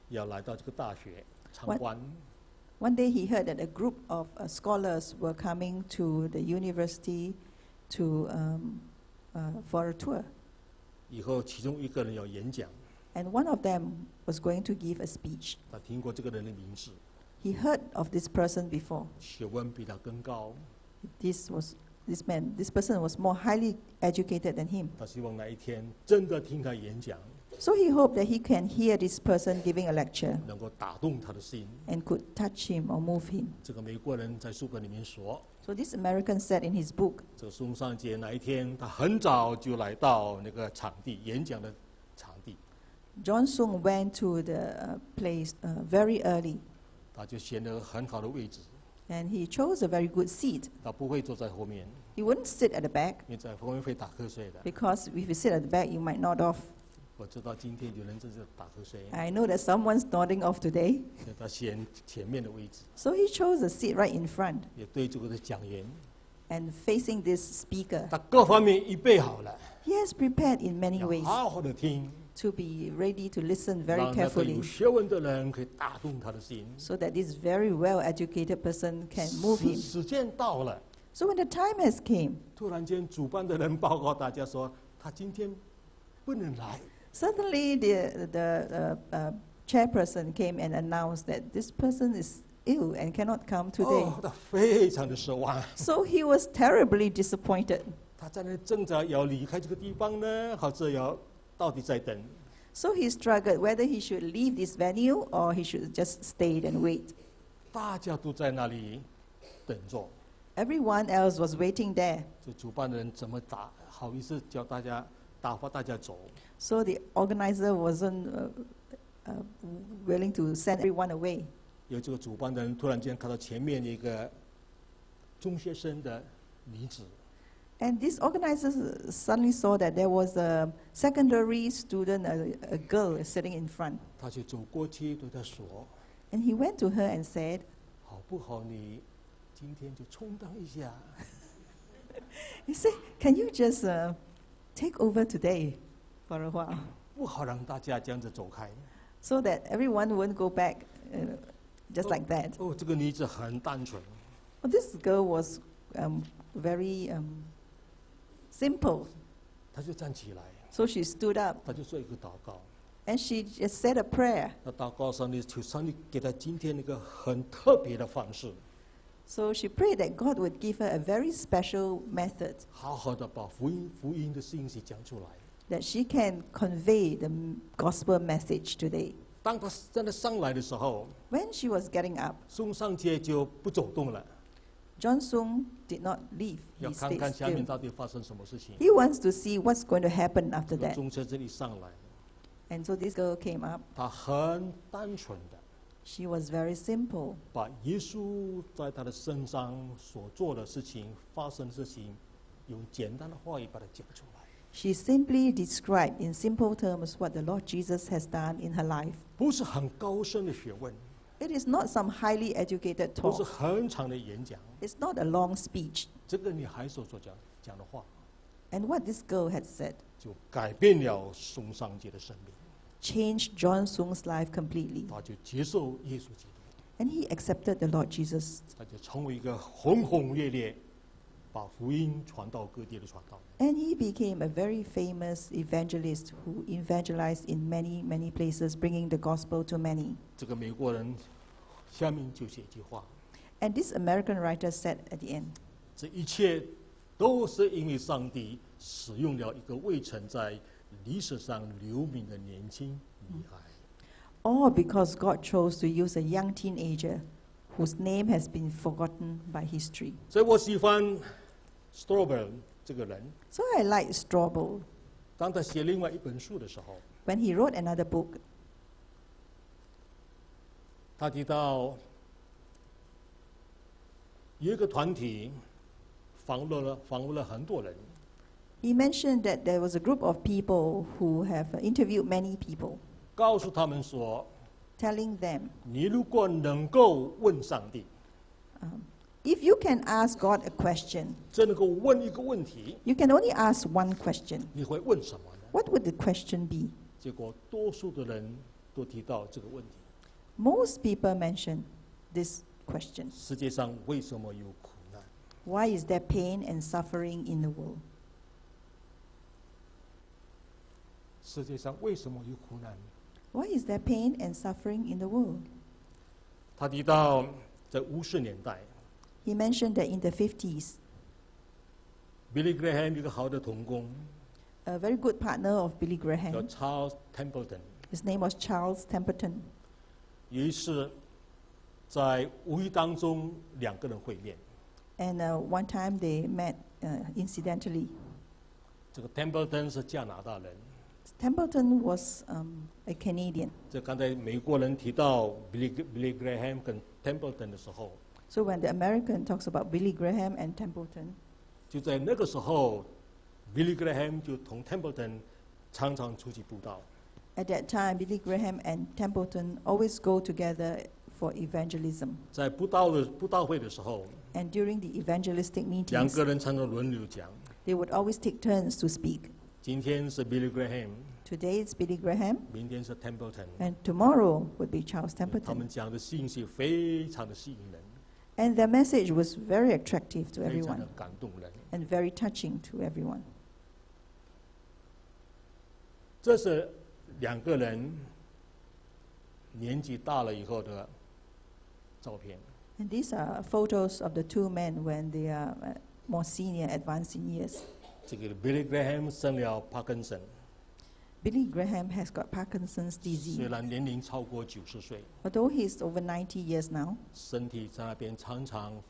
要来到这个大学参观，One day he heard that a group of uh, scholars were coming to the university to um, uh, for a tour, 以后其中一个人要演讲， and one of them was going to give a speech. 他听过这个人的名字， He heard of this person before. 学问比他更高， This was this man. This person was more highly educated than him. 他希望那一天真的听他演讲， So he hoped that he can hear this person giving a lecture 能够打动他的心。 and could touch him or move him. 这个美国人在书本里面说， So this American said in his book 这个松上节那一天，他很早就来到那个场地演讲的场地， John Sung went to the uh, place uh, very early 他就选了很好的位置， and he chose a very good seat. 他不会坐在后面， He wouldn't sit at the back 因为在后面会打瞌睡的。 because if you sit at the back, you might nod off. 我知道今天有人正在打瞌睡， I know that someone's nodding off today. 所以他选前面的位置， So he chose a seat right in front 也对这个的讲员， and facing this speaker. 他各方面预备好了， He has prepared in many 要 ways 好好的听， to be ready to listen very 让那个有 carefully 学问的人可以打动他的心。 so that this very well educated person can move 时 him. 时间到了， So when the time has came, 突然间主办的人报告大家说，他今天不能来。 suddenly the, the uh, uh, chairperson came and announced that this person is ill and cannot come today. 哦，他非常的失望， So he was terribly disappointed. 他在那挣扎要离开这个地方呢，或者要到底在等。 So he struggled whether he should leave this venue or he should just stay and wait. 大家都在那里等着。 Everyone else was waiting there. 这主办人怎么打好意思叫大家 打发大家走？ So the organizer wasn't uh, uh, willing to send everyone away. 有这个主办人突然间看到前面一个中学生的女子， And these organizers suddenly saw that there was a secondary student, a, a girl sitting in front. 他就走过去对她说 And he went to her and said,：“ 好不好你今天就充当一下？ he said, Can you just uh, take over today for a while 不好让大家这样子走开。 so that everyone won't go back uh, just like that? ”哦，这个女子很单纯， Well, this girl was um, very um, simple. 她就站起来， So she stood up 她就做一个祷告。 and she just said a prayer. 那祷告上帝求上帝给她今天那个很特别的方式， So she prayed that God would give her a very special method 好好的把福音福音的信息讲出来。 that she can convey the m- gospel message today. 当她真的上来的时候， When she was getting up, 宋尚杰就不走动了， John Sung did not leave. 要 He 看 stayed 看下面 still. 到底发生什么事情。 He wants to see what's going to happen after 这个 that. 中学生一上来， And so this girl came up. 他很单纯的 She was very simple. 把耶稣在他的身上所做的事情、发生的事情，用简单的话语把它讲出来， She simply described in simple terms what the Lord Jesus has done in her life. 不是很高深的学问， It is not some highly educated 不是 talk. 很长的演讲， It's not a long speech. 这个女孩所所讲讲的话， And what this girl had said 就改变了宋尚杰的生命， changed John Sung's life completely. 他就接受耶稣基督， And he accepted the Lord Jesus. 他就成为一个轰轰烈烈把福音传到各地的传道人。 And he became a very famous evangelist who evangelized in many, many places, bringing the gospel to many. 这个美国人下面就写一句话： And this American writer said at the end, 这一切都是因为上帝使用了一个未曾在 历史上留名的年轻女孩。all because God chose to use a young teenager whose name has been forgotten by history. 所以我喜欢 Strobel 这个人。So I like Strobel. 当他写另外一本书的时候，When he wrote another book, 他提到有一个团体访问了访问了很多人，he mentioned that there was a group of people who have uh, interviewed many people, 告诉他们说： telling them, 你如果能够问上帝， um, if you can ask God a question, 只能够问一个问题， you can only ask one question. 你会问什么呢？ What would the question be? 结果多数的人都提到这个问题： Most people mention this question 世界上为什么有苦难？ Why is there pain and suffering in the world? 世界上为什么有苦难？Why is there pain and suffering in the world? 他提到在五十年代 He mentioned that in the fifties. Billy Graham 有一个好的童工 a very good partner of Billy Graham, 叫 Charles Templeton，his name was Charles Templeton. 有一次在无意当中两个人会面，And uh, one time they met uh, incidentally. 这个 Templeton 是加拿大人。Templeton was um, a Canadian. 这刚才美国人提到 Billy Billy Graham 跟 Templeton 的时候， So when the American talks about Billy Graham and Templeton, 就在那个时候，Billy Graham 就同 Templeton 常常出去布道。 at that time, Billy Graham and Templeton always go together for evangelism. 在布道的布道会的时候， And during the evangelistic 两 meetings, 个人常常轮流讲。 they would always take turns to speak. 今天是 Billy Graham， Today it's Billy Graham, 明天是 Templeton。 and tomorrow would be Charles 他们 Templeton. 讲的信息非常的吸引人， And their message was very attractive to 非常 everyone 的感动人。 and very touching to everyone. 这是两个人年纪大了以后的照片。 And these are photos of the two men when they are uh, more senior, advanced in years. 这个 Billy Graham 生了帕金森， Billy Graham has got Parkinson's 虽 disease. 然年龄超过九十岁， Although he's over 90 years now, 身体在那边常常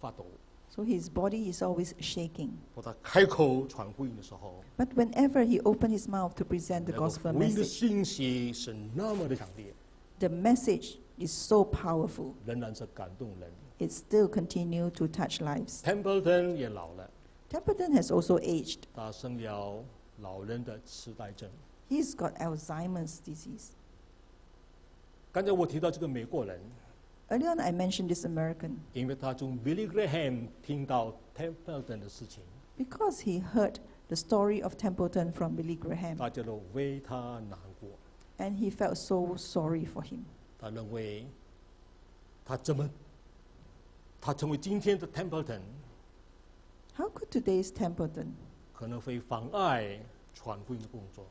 发抖。 so his body is always shaking. 当他开口传福音的时候， But whenever he opened his mouth to present the 那个 gospel 福音的 message, 信息是那么的强烈， the message is so powerful. 仍然是感动人。 It still continue to touch lives. Templeton 也老了， Templeton has also aged. 他生了老人的痴呆症。 He's got Alzheimer's disease. 刚才我提到这个美国人， Earlier on, I mentioned this American 因为他从 Billy Graham 听到 Templeton 的事情， because he heard the story of Templeton from Billy Graham 大家都为他难过。 and he felt so sorry for him. 他认为他怎么，他成为今天的 Templeton， How could today's Templeton 可能会妨碍传福音的工作。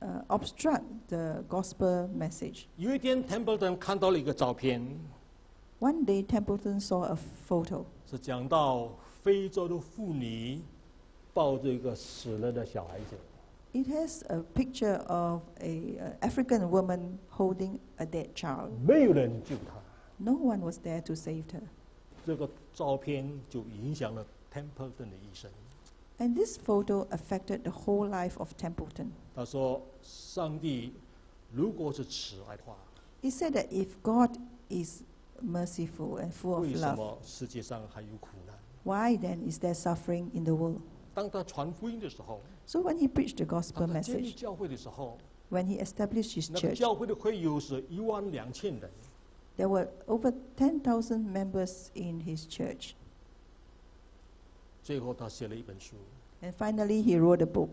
uh, obstruct the gospel message? 有一天，Templeton 看到了一个照片， One day, Templeton saw a photo. 是讲到非洲的妇女抱着一个死了的小孩子， It has a picture of a uh, African woman holding a dead child. 没有人救她。 No one was there to save her. 这个照片就影响了 Templeton 的一生。 And this photo affected the whole life of Templeton. 他说：“上帝如果是慈爱的话， He said that if God is merciful and full of 为什 love, 么世界上还有苦难？ why then is there suffering in the world? 当他传福音的时候， So when he preached the 当 gospel 他建立 message, 教会的时候， when he established his 那个 church, 教会的会友是一万两千人。 there were over 10,000 members in his church. 最后，他写了一本书， And finally, he wrote a book,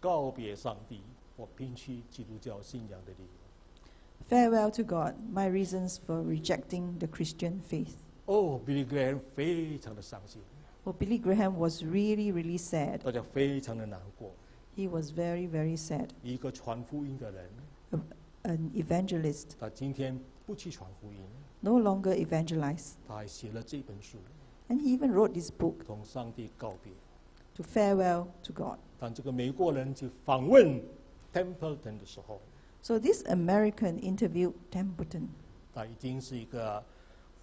告别上帝，我摒弃基督教信仰的理由。 Farewell to God, My Reasons for Rejecting the Christian Faith. 哦，Billy Graham 非常的伤心， Well, Billy Graham was really, really sad. 大家非常的难过。 He was very, very sad. 一个传福音的人， An evangelist, 他今天不去传福音， no longer evangelized. 他还写了这本书， And he even wrote this book 同上帝告别。 to farewell to God. 当这个美国人去访问 Templeton 的时候， So this American interviewed Templeton. 他已经是一个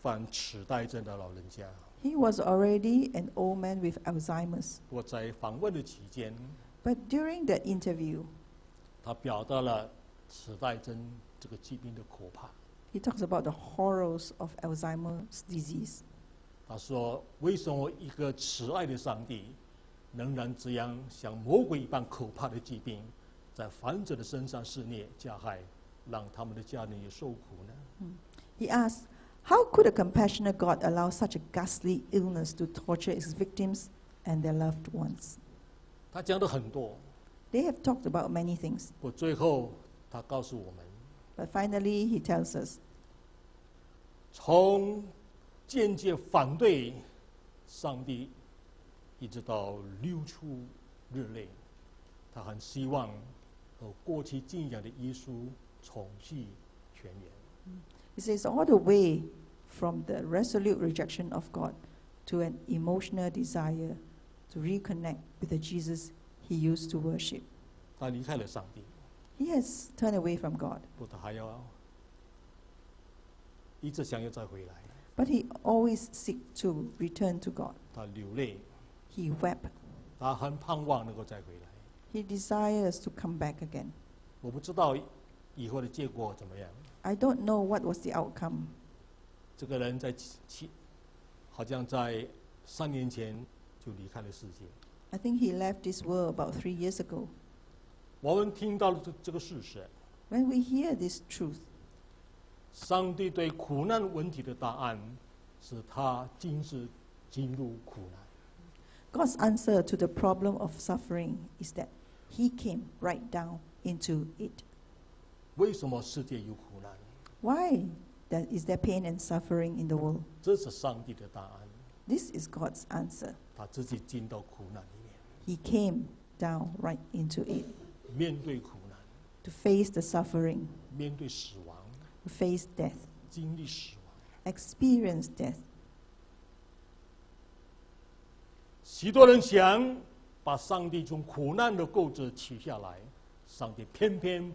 患痴呆症的老人家。 He was already an old man with Alzheimer's. 我在访问的期间， But during that interview, 他表达了痴呆症这个疾病的可怕。 he talks about the horrors of Alzheimer's disease. 他说：“为什么一个慈爱的上帝，仍然这样像魔鬼一般可怕的疾病，在患者的身上肆虐加害，让他们的家人也受苦呢？ He asked, How could a compassionate God allow such a ghastly illness to torture its victims and their loved ones? 他讲的很多， They have talked about many things, 不，最后他告诉我们， but finally he tells us 从 间接反对上帝，一直到流出热泪，他很希望和过去敬仰的耶稣重续全圆。He says, all the way from the resolute rejection of God to an emotional desire to reconnect with the Jesus he used to worship. 他离开了上帝，He has turned away from God, 不，他还要一直想要再回来。but he always seek to return to God. 他流泪， He wept. 他很盼望能够再回来。 He desires to come back again. 我不知道以后的结果怎么样。 I don't know what was the outcome. 这个人在七七，好像在三年前就离开了世界。 I think he left this world about three years ago. 我们听到了这这个事实， When we hear this truth, 上帝对苦难问题的答案是他今世进入苦难。 God's answer to the problem of suffering is that he came right down into it. 为什么世界有苦难？ Why that is there pain and suffering in the world? 这是上帝的答案。 This is God's answer. 他自己进到苦难里面， He came down right into it 面对苦难， to face the suffering, 面对死亡， to face death, 经历死亡。experience death. 许多人想把上帝从苦难的钩子取下来，上帝偏偏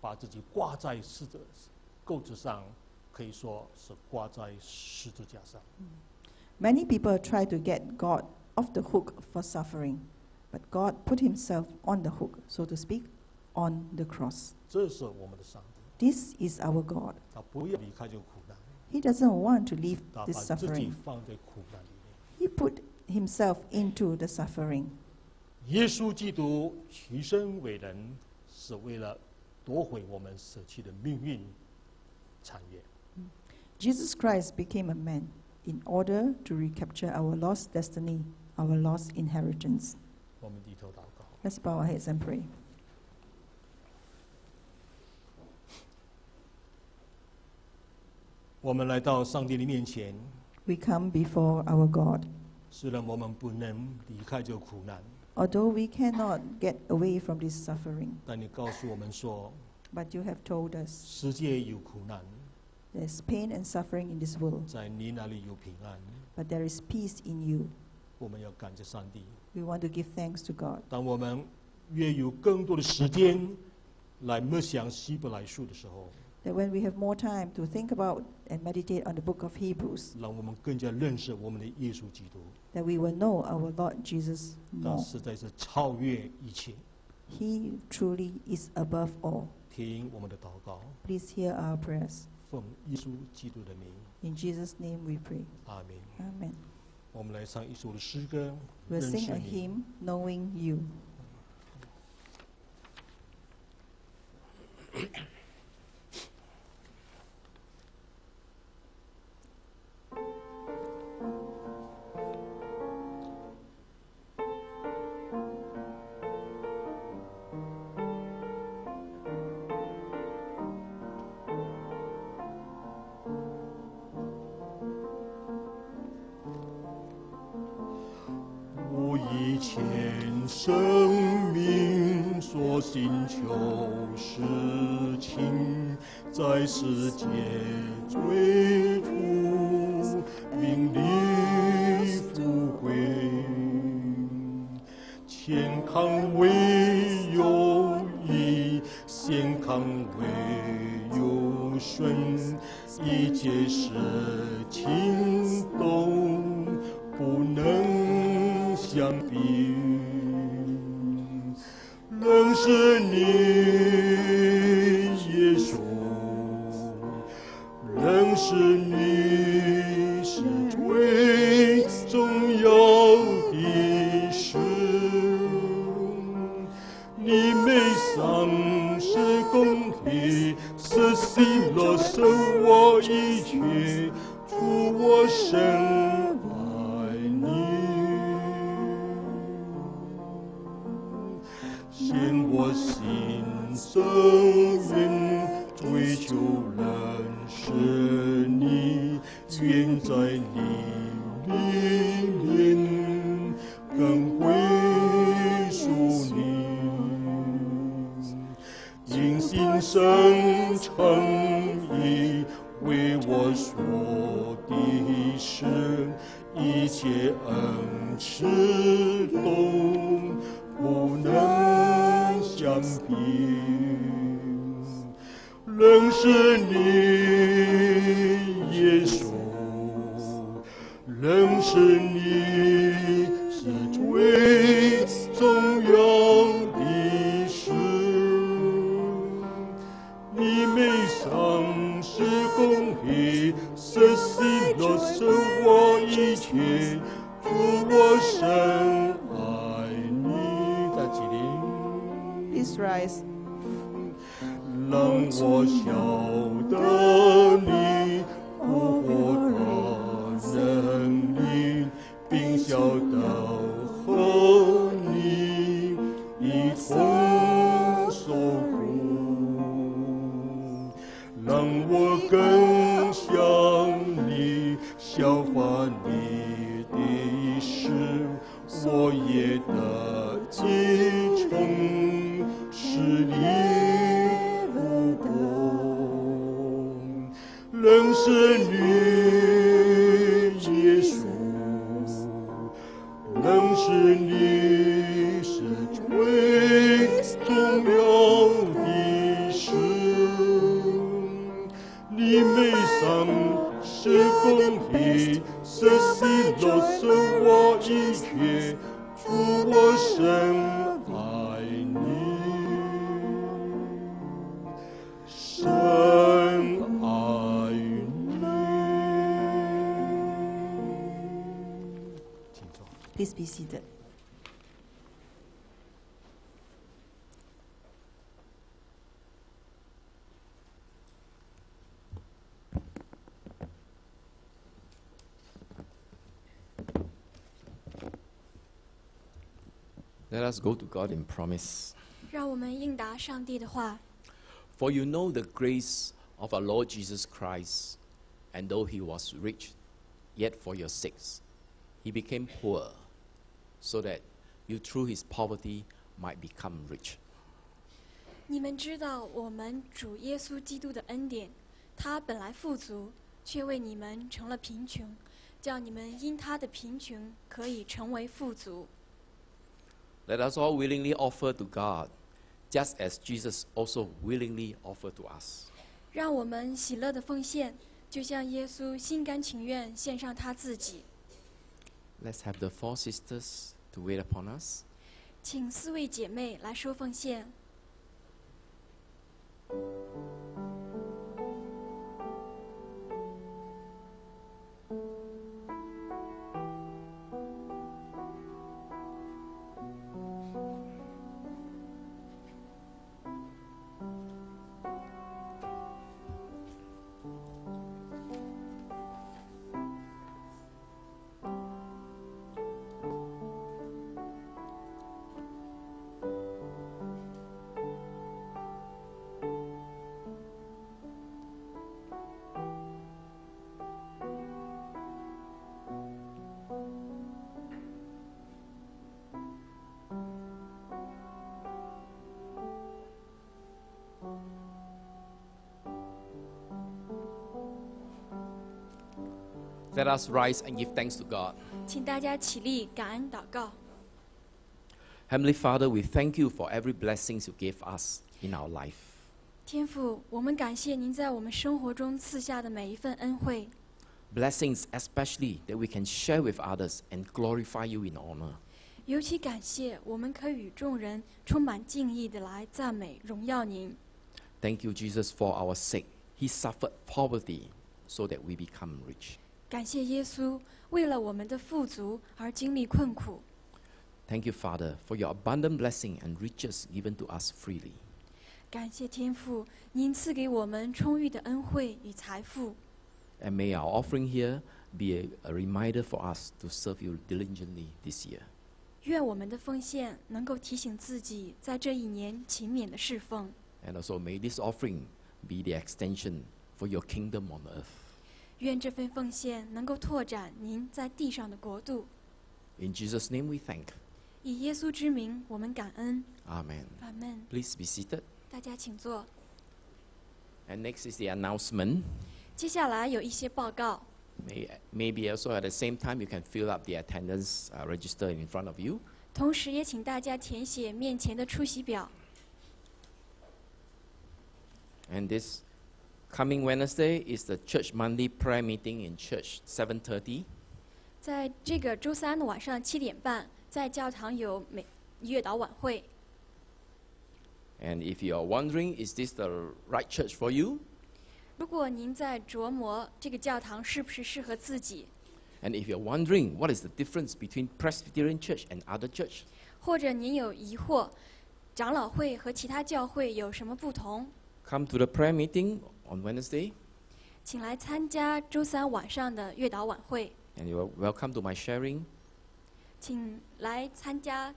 把自己挂在十字钩子上，可以说是挂在十字架上。Many people try to get God off the hook for suffering, but God put himself on the hook, so to speak, on the cross. 这是我们的上帝，This is our God. 他不要离开这个苦难， He doesn't want to leave 他 this 把自己 suffering. 放在苦难里面。 He put himself into the suffering. 耶稣基督取身为人，是为了夺回我们舍弃的命运产业。 Jesus Christ became a man in order to recapture our lost destiny, our lost inheritance. 我们低头祷告。 Let's bow our heads and pray. 我们来到上帝的面前， We come before our God. 虽然我们不能离开这个苦难， Although we cannot get away from this suffering, 但你告诉我们说， but you have told us 世界有苦难， there's pain and suffering in this world, 在你那里有平安。 but there is peace in you. 我们要感谢上帝。 We want to give thanks to God. 当我们越有更多的时间来默想希伯来书的时候， That when we have more time to think about and meditate on the book of Hebrews, 让我们更加认识我们的耶稣基督， that we will know our Lord Jesus 他 more. 实在是超越一切。 He truly is above all. 听我们的祷告， Please hear our prayers. 奉耶稣基督的名， In Jesus' name we pray. 阿门。 Amen. 我们来唱一首的诗歌， We'll 认 sing 识 a 你。 hymn, Knowing You. 生命所寻求事情，在世界追逐名利富贵，健康唯有义，健康为有顺，一切事情都不能相比。一同受苦，让我更想你，消化你的事，我也等 us go to God in promise. 让我们应答上帝的话。 For you know the grace of our Lord Jesus Christ, and though he was rich, yet for your sakes he became poor, so that you through his poverty might become rich. 你们知道我们主耶稣基督的恩典，他本来富足，却为你们成了贫穷，叫你们因他的贫穷可以成为富足。 Let us all willingly offer to God, just as Jesus also willingly offered to us. 让我们喜乐的奉献，就像耶稣心甘情愿献上他自己。Let's have the four sisters to wait upon us. 请四位姐妹来说奉献。Let us rise and give thanks to God. 请大家起立，感恩祷告。 Heavenly Father, we thank you for every blessings you gave us in our life. 天父，我们感谢您在我们生活中赐下的每一份恩惠， Blessings especially that we can share with others and glorify you in honor. 尤其感谢我们可以与众人充满敬意的来赞美荣耀您。 Thank you, Jesus, for our sake. He suffered poverty so that we become rich. 感谢耶稣为了我们的富足而经历困苦。 Thank you, Father, for your abundant blessing and riches given to us freely. 感谢天父，您赐给我们充裕的恩惠与财富。 And may our offering here be a, a reminder for us to serve you diligently this year. 愿我们的奉献能够提醒自己，在这一年勤勉的侍奉。 And also may this offering be the extension for your kingdom on earth. 愿这份奉献能够拓展您在地上的国度。 In Jesus' name we thank. 以耶稣之名，我们感恩。 Amen. 阿门。 Please be seated. 大家请坐。 And next is the announcement. 接下来有一些报告， May, maybe also at the same time you can fill up the attendance uh, register in front of you. 同时也请大家填写面前的出席表。 And this coming Wednesday is the church monthly prayer meeting in church, 7:30. 在这个周三的晚上七点半，在教堂有美月祷晚会。 And if you are wondering, is this the right church for you? 如果您在琢磨这个教堂是不是适合自己， And if you're wondering what is the difference between Presbyterian church and other church, 或者您有疑惑，长老会和其他教会有什么不同， come to the prayer meeting on Wednesday, 请来参加周三晚上的月祷晚会， and you're welcome to my sharing. 请来参加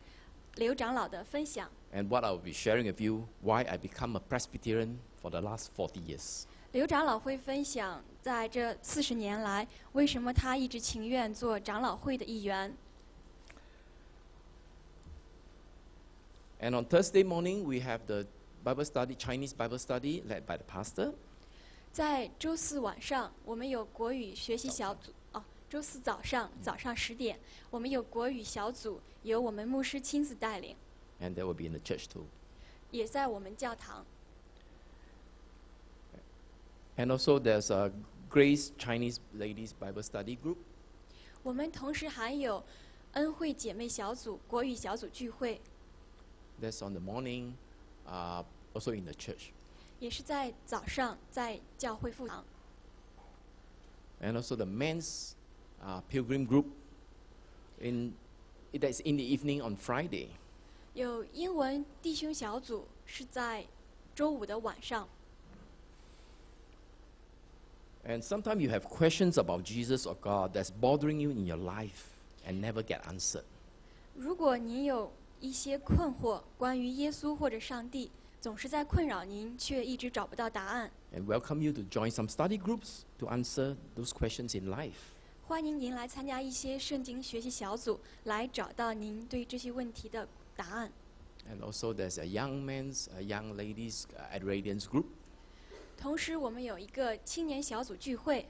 刘长老的分享。 And what I will be sharing with you, why I become a Presbyterian for the last 40 years. 刘长老会分享，在这四十年来，为什么他一直情愿做长老会的一员。 And on Thursday morning, we have the Bible study, Chinese Bible study, led by the pastor. 在周四晚上，我们有国语学习小组。哦，周四早上早上十点，我们有国语小组，由我们牧师亲自带领，And that will be in the church too. 也在我们教堂。And also, there's a Grace Chinese Ladies Bible Study Group. 我们同时还有恩惠姐妹小组、国语小组聚会，That's on the morning, uh, also in the church. 也是在早上在教会附堂。 And also the men's uh, pilgrim group in that's in the evening on Friday. 有英文弟兄小组是在周五的晚上。 And sometimes you have questions about Jesus or God that's bothering you in your life and never get answered. 如果您有一些困惑关于耶稣或者上帝， 总是在困扰您，却一直找不到答案， And welcome you to join some study groups to answer those questions in life. 欢迎您来参加一些圣经学习小组，来找到您对这些问题的答案。 And also there's a young men's, a young ladies uh, at Radiance group. 同时，我们有一个青年小组聚会，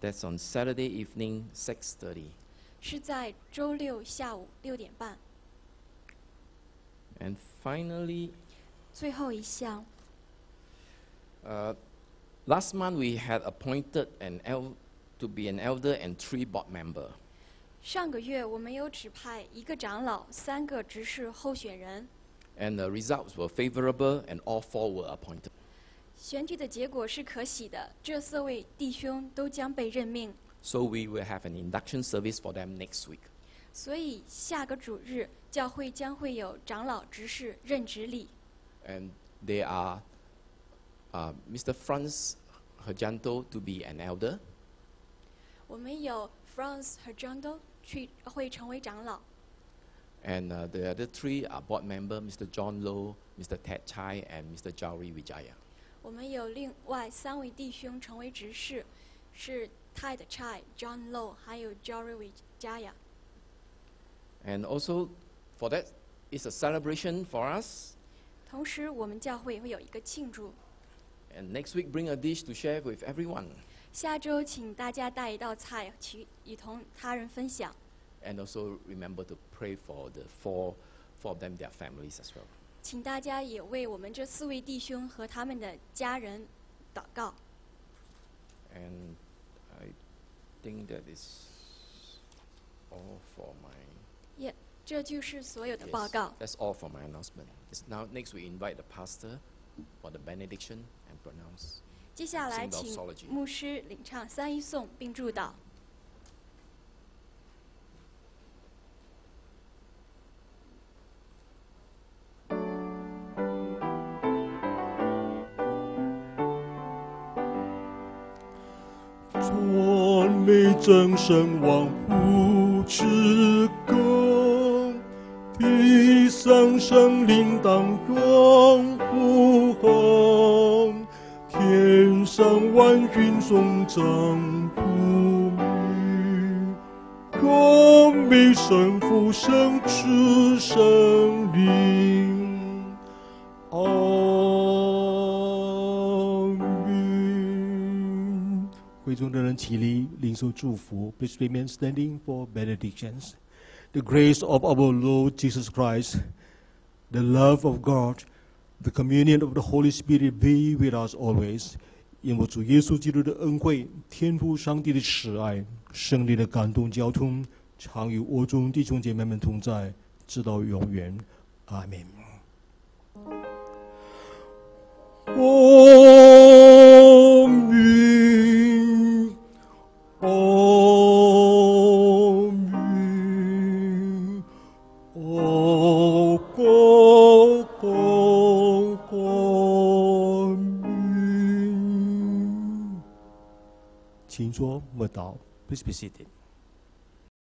That's on Saturday evening, 6.30. 是在周六下午六点半。 And finally, 最后一项， uh, last month we had appointed an el- to be an elder and three board member. 上个月我们有指派一个长老、三个执事候选人， And the results were favorable and all four were appointed. 选举的结果是可喜的，这四位弟兄都将被任命。 So we will have an induction service for them next week. 所以下个主日，教会将会有长老执事任职礼。 And they are uh, Mr. Franz Herjanto to be an elder, 我们有 Franz 和 John Do 去会成为长老， and uh, the other three are board member Mr. John Low, Mr. Ted Chai, and Mr. Jauri Vijaya. 我们有另外三位弟兄成为执事，是 Ted Chai、John Low 还有 Jory Vijaya。 And also, for that, it's a celebration for us. 同时，我们教会也会有一个庆祝。 And next week, bring a dish to share with everyone. 下周请大家带一道菜去与同他人分享， And also remember to pray for the four, four of them, their families as well. 请大家也为我们这四位弟兄和他们的家人祷告。 And I think that is all for my. 也， 这就是所有的报告。that's all for my announcement. It's now next we invite the pastor for the benediction and pronounce. 接下来请牧师领唱三一颂并祝祷。赞美真神万物之歌，地上生灵当永呼喊，天上万军颂赞不语，歌美神父圣之圣灵，阿门。会中的人起立，领受祝福。Please remain standing for benedictions. The grace of our Lord Jesus Christ, the love of God, the communion of the Holy Spirit be with us always. 因我主耶稣基督的恩惠、天父上帝的慈爱、圣灵的感动交通，常与我中弟兄姐妹们同在，直到永远。阿门。阿请坐，默祷。Please be seated.